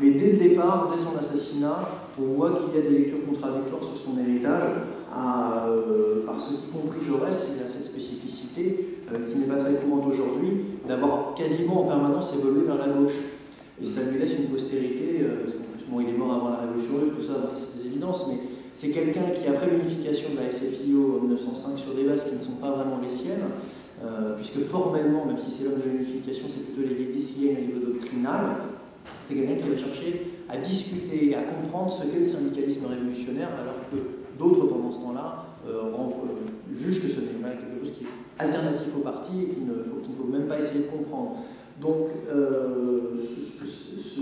Mais dès le départ, dès son assassinat, on voit qu'il y a des lectures contradictoires sur son héritage. À, euh, par ceux qui compris Jaurès, il a cette spécificité euh, qui n'est pas très courante aujourd'hui, d'avoir quasiment en permanence évolué vers la gauche. Et ça lui laisse une postérité, euh, parce qu'en plus, bon, il est mort avant la Révolution russe, tout ça, c'est des évidences, mais c'est quelqu'un qui, après l'unification de la SFIO en 1905 sur des bases qui ne sont pas vraiment les siennes, euh, puisque formellement, même si c'est l'homme de l'unification, c'est plutôt les décidés au niveau doctrinal, c'est quelqu'un qui va chercher à discuter, à comprendre ce qu'est le syndicalisme révolutionnaire, alors que d'autres, pendant ce temps-là, euh, jugent que ce n'est pas quelque chose qui est alternatif au parti et qu'il ne, qu ne, faut même pas essayer de comprendre. Donc, euh, ce, ce,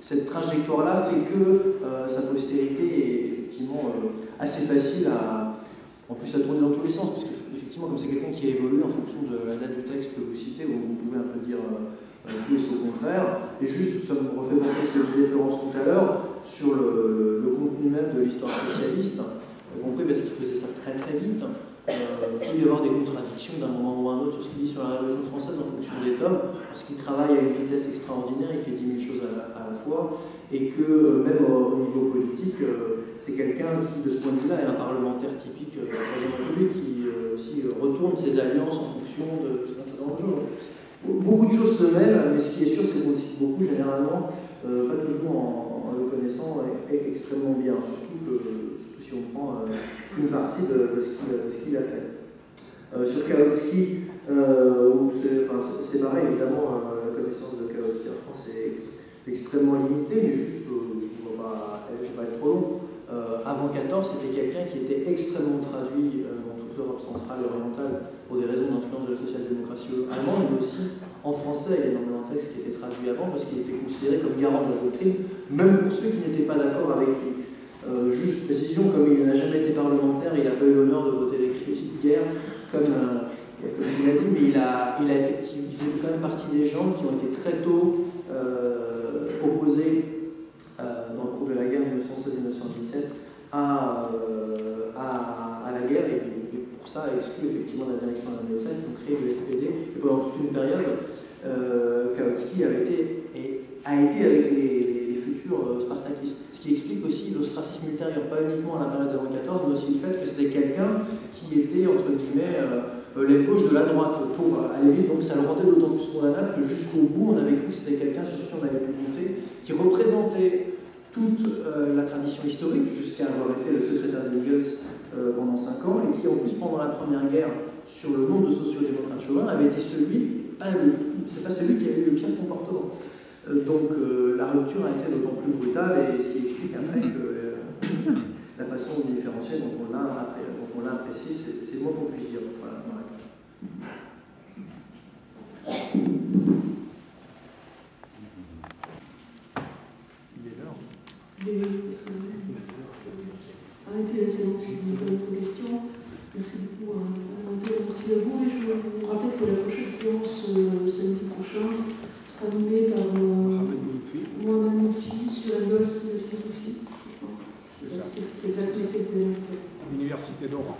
cette trajectoire-là fait que sa postérité est effectivement assez facile à, en plus à tourner dans tous les sens, puisque effectivement, comme c'est quelqu'un qui a évolué en fonction de la date du texte que vous citez, où vous pouvez un peu dire euh, tout et son contraire. Et juste, ça me refait penser ce que disait Florence tout à l'heure sur le, le, contenu même de l'histoire socialiste, y compris parce qu'il faisait ça très très vite. Euh, il peut y avoir des contradictions d'un moment ou à un autre sur ce qu'il dit sur la Révolution française en fonction des tomes, parce qu'il travaille à une vitesse extraordinaire, il fait 10 000 choses à la, fois, et que euh, même au, au niveau politique, euh, c'est quelqu'un qui, de ce point de vue-là, est un parlementaire typique de la République, qui aussi retourne ses alliances en fonction de un certain nombre. Beaucoup de choses se mêlent, mais ce qui est sûr, c'est qu'on cite beaucoup, généralement, euh, pas toujours en, le connaissant et, extrêmement bien, surtout, que, si on prend euh, une partie de, ce qu'il a fait. Euh, sur Kautsky, c'est pareil, évidemment, la connaissance de Kautsky en France est ex, extrêmement limitée, mais juste, je ne vais pas être trop long. avant 14, c'était quelqu'un qui était extrêmement traduit l'Europe centrale et orientale pour des raisons d'influence de la social-démocratie allemande, mais aussi en français. Il y a énormément de textes qui étaient traduits avant parce qu'il était considéré comme garant de la doctrine, même pour ceux qui n'étaient pas d'accord avec lui. Euh, juste précision, comme il n'a jamais été parlementaire, il n'a pas eu l'honneur de voter les critiques de guerre, comme, euh, comme il l'a dit, mais il, a, fait quand même partie des gens qui ont été très tôt euh, opposés dans le cours de la guerre 1916-1917 à, euh, à, à la guerre et, et pour ça a exclu effectivement la direction de l'armée océane pour créer le SPD. Et pendant toute une période, euh, Kautsky et a été avec les, les- futurs euh, spartakistes. Qui explique aussi l'ostracisme ultérieur, pas uniquement à la période avant 14, mais aussi le fait que c'était quelqu'un qui était, entre guillemets, euh, euh, l'aile gauche de la droite pour euh, aller vite. Donc ça le rendait d'autant plus condamnable que jusqu'au bout, on avait cru que c'était quelqu'un sur qui on avait pu compter, qui représentait toute la tradition historique, jusqu'à avoir été le secrétaire des euh, pendant 5 ans, et qui en plus pendant la Première Guerre, sur le nom de sociodémocrate chauvin, avait été celui, pas c'est pas celui qui avait eu le pire comportement. Euh, donc euh, la rupture a été d'autant plus brutale, et ce qui explique après que euh, la façon de différencier dont on l'a après- dont on l'a apprécié, c'est le mot qu'on puisse dire. Voilà, que arrêtez la séance si vous avez d'autres questions. Merci beaucoup à à- merci à vous. Et je vous rappelle que la prochaine séance, euh, samedi prochain, sera menée par Mohamed Moufi sur la gosse de philosophie. C'est exactement L'université d'Oran.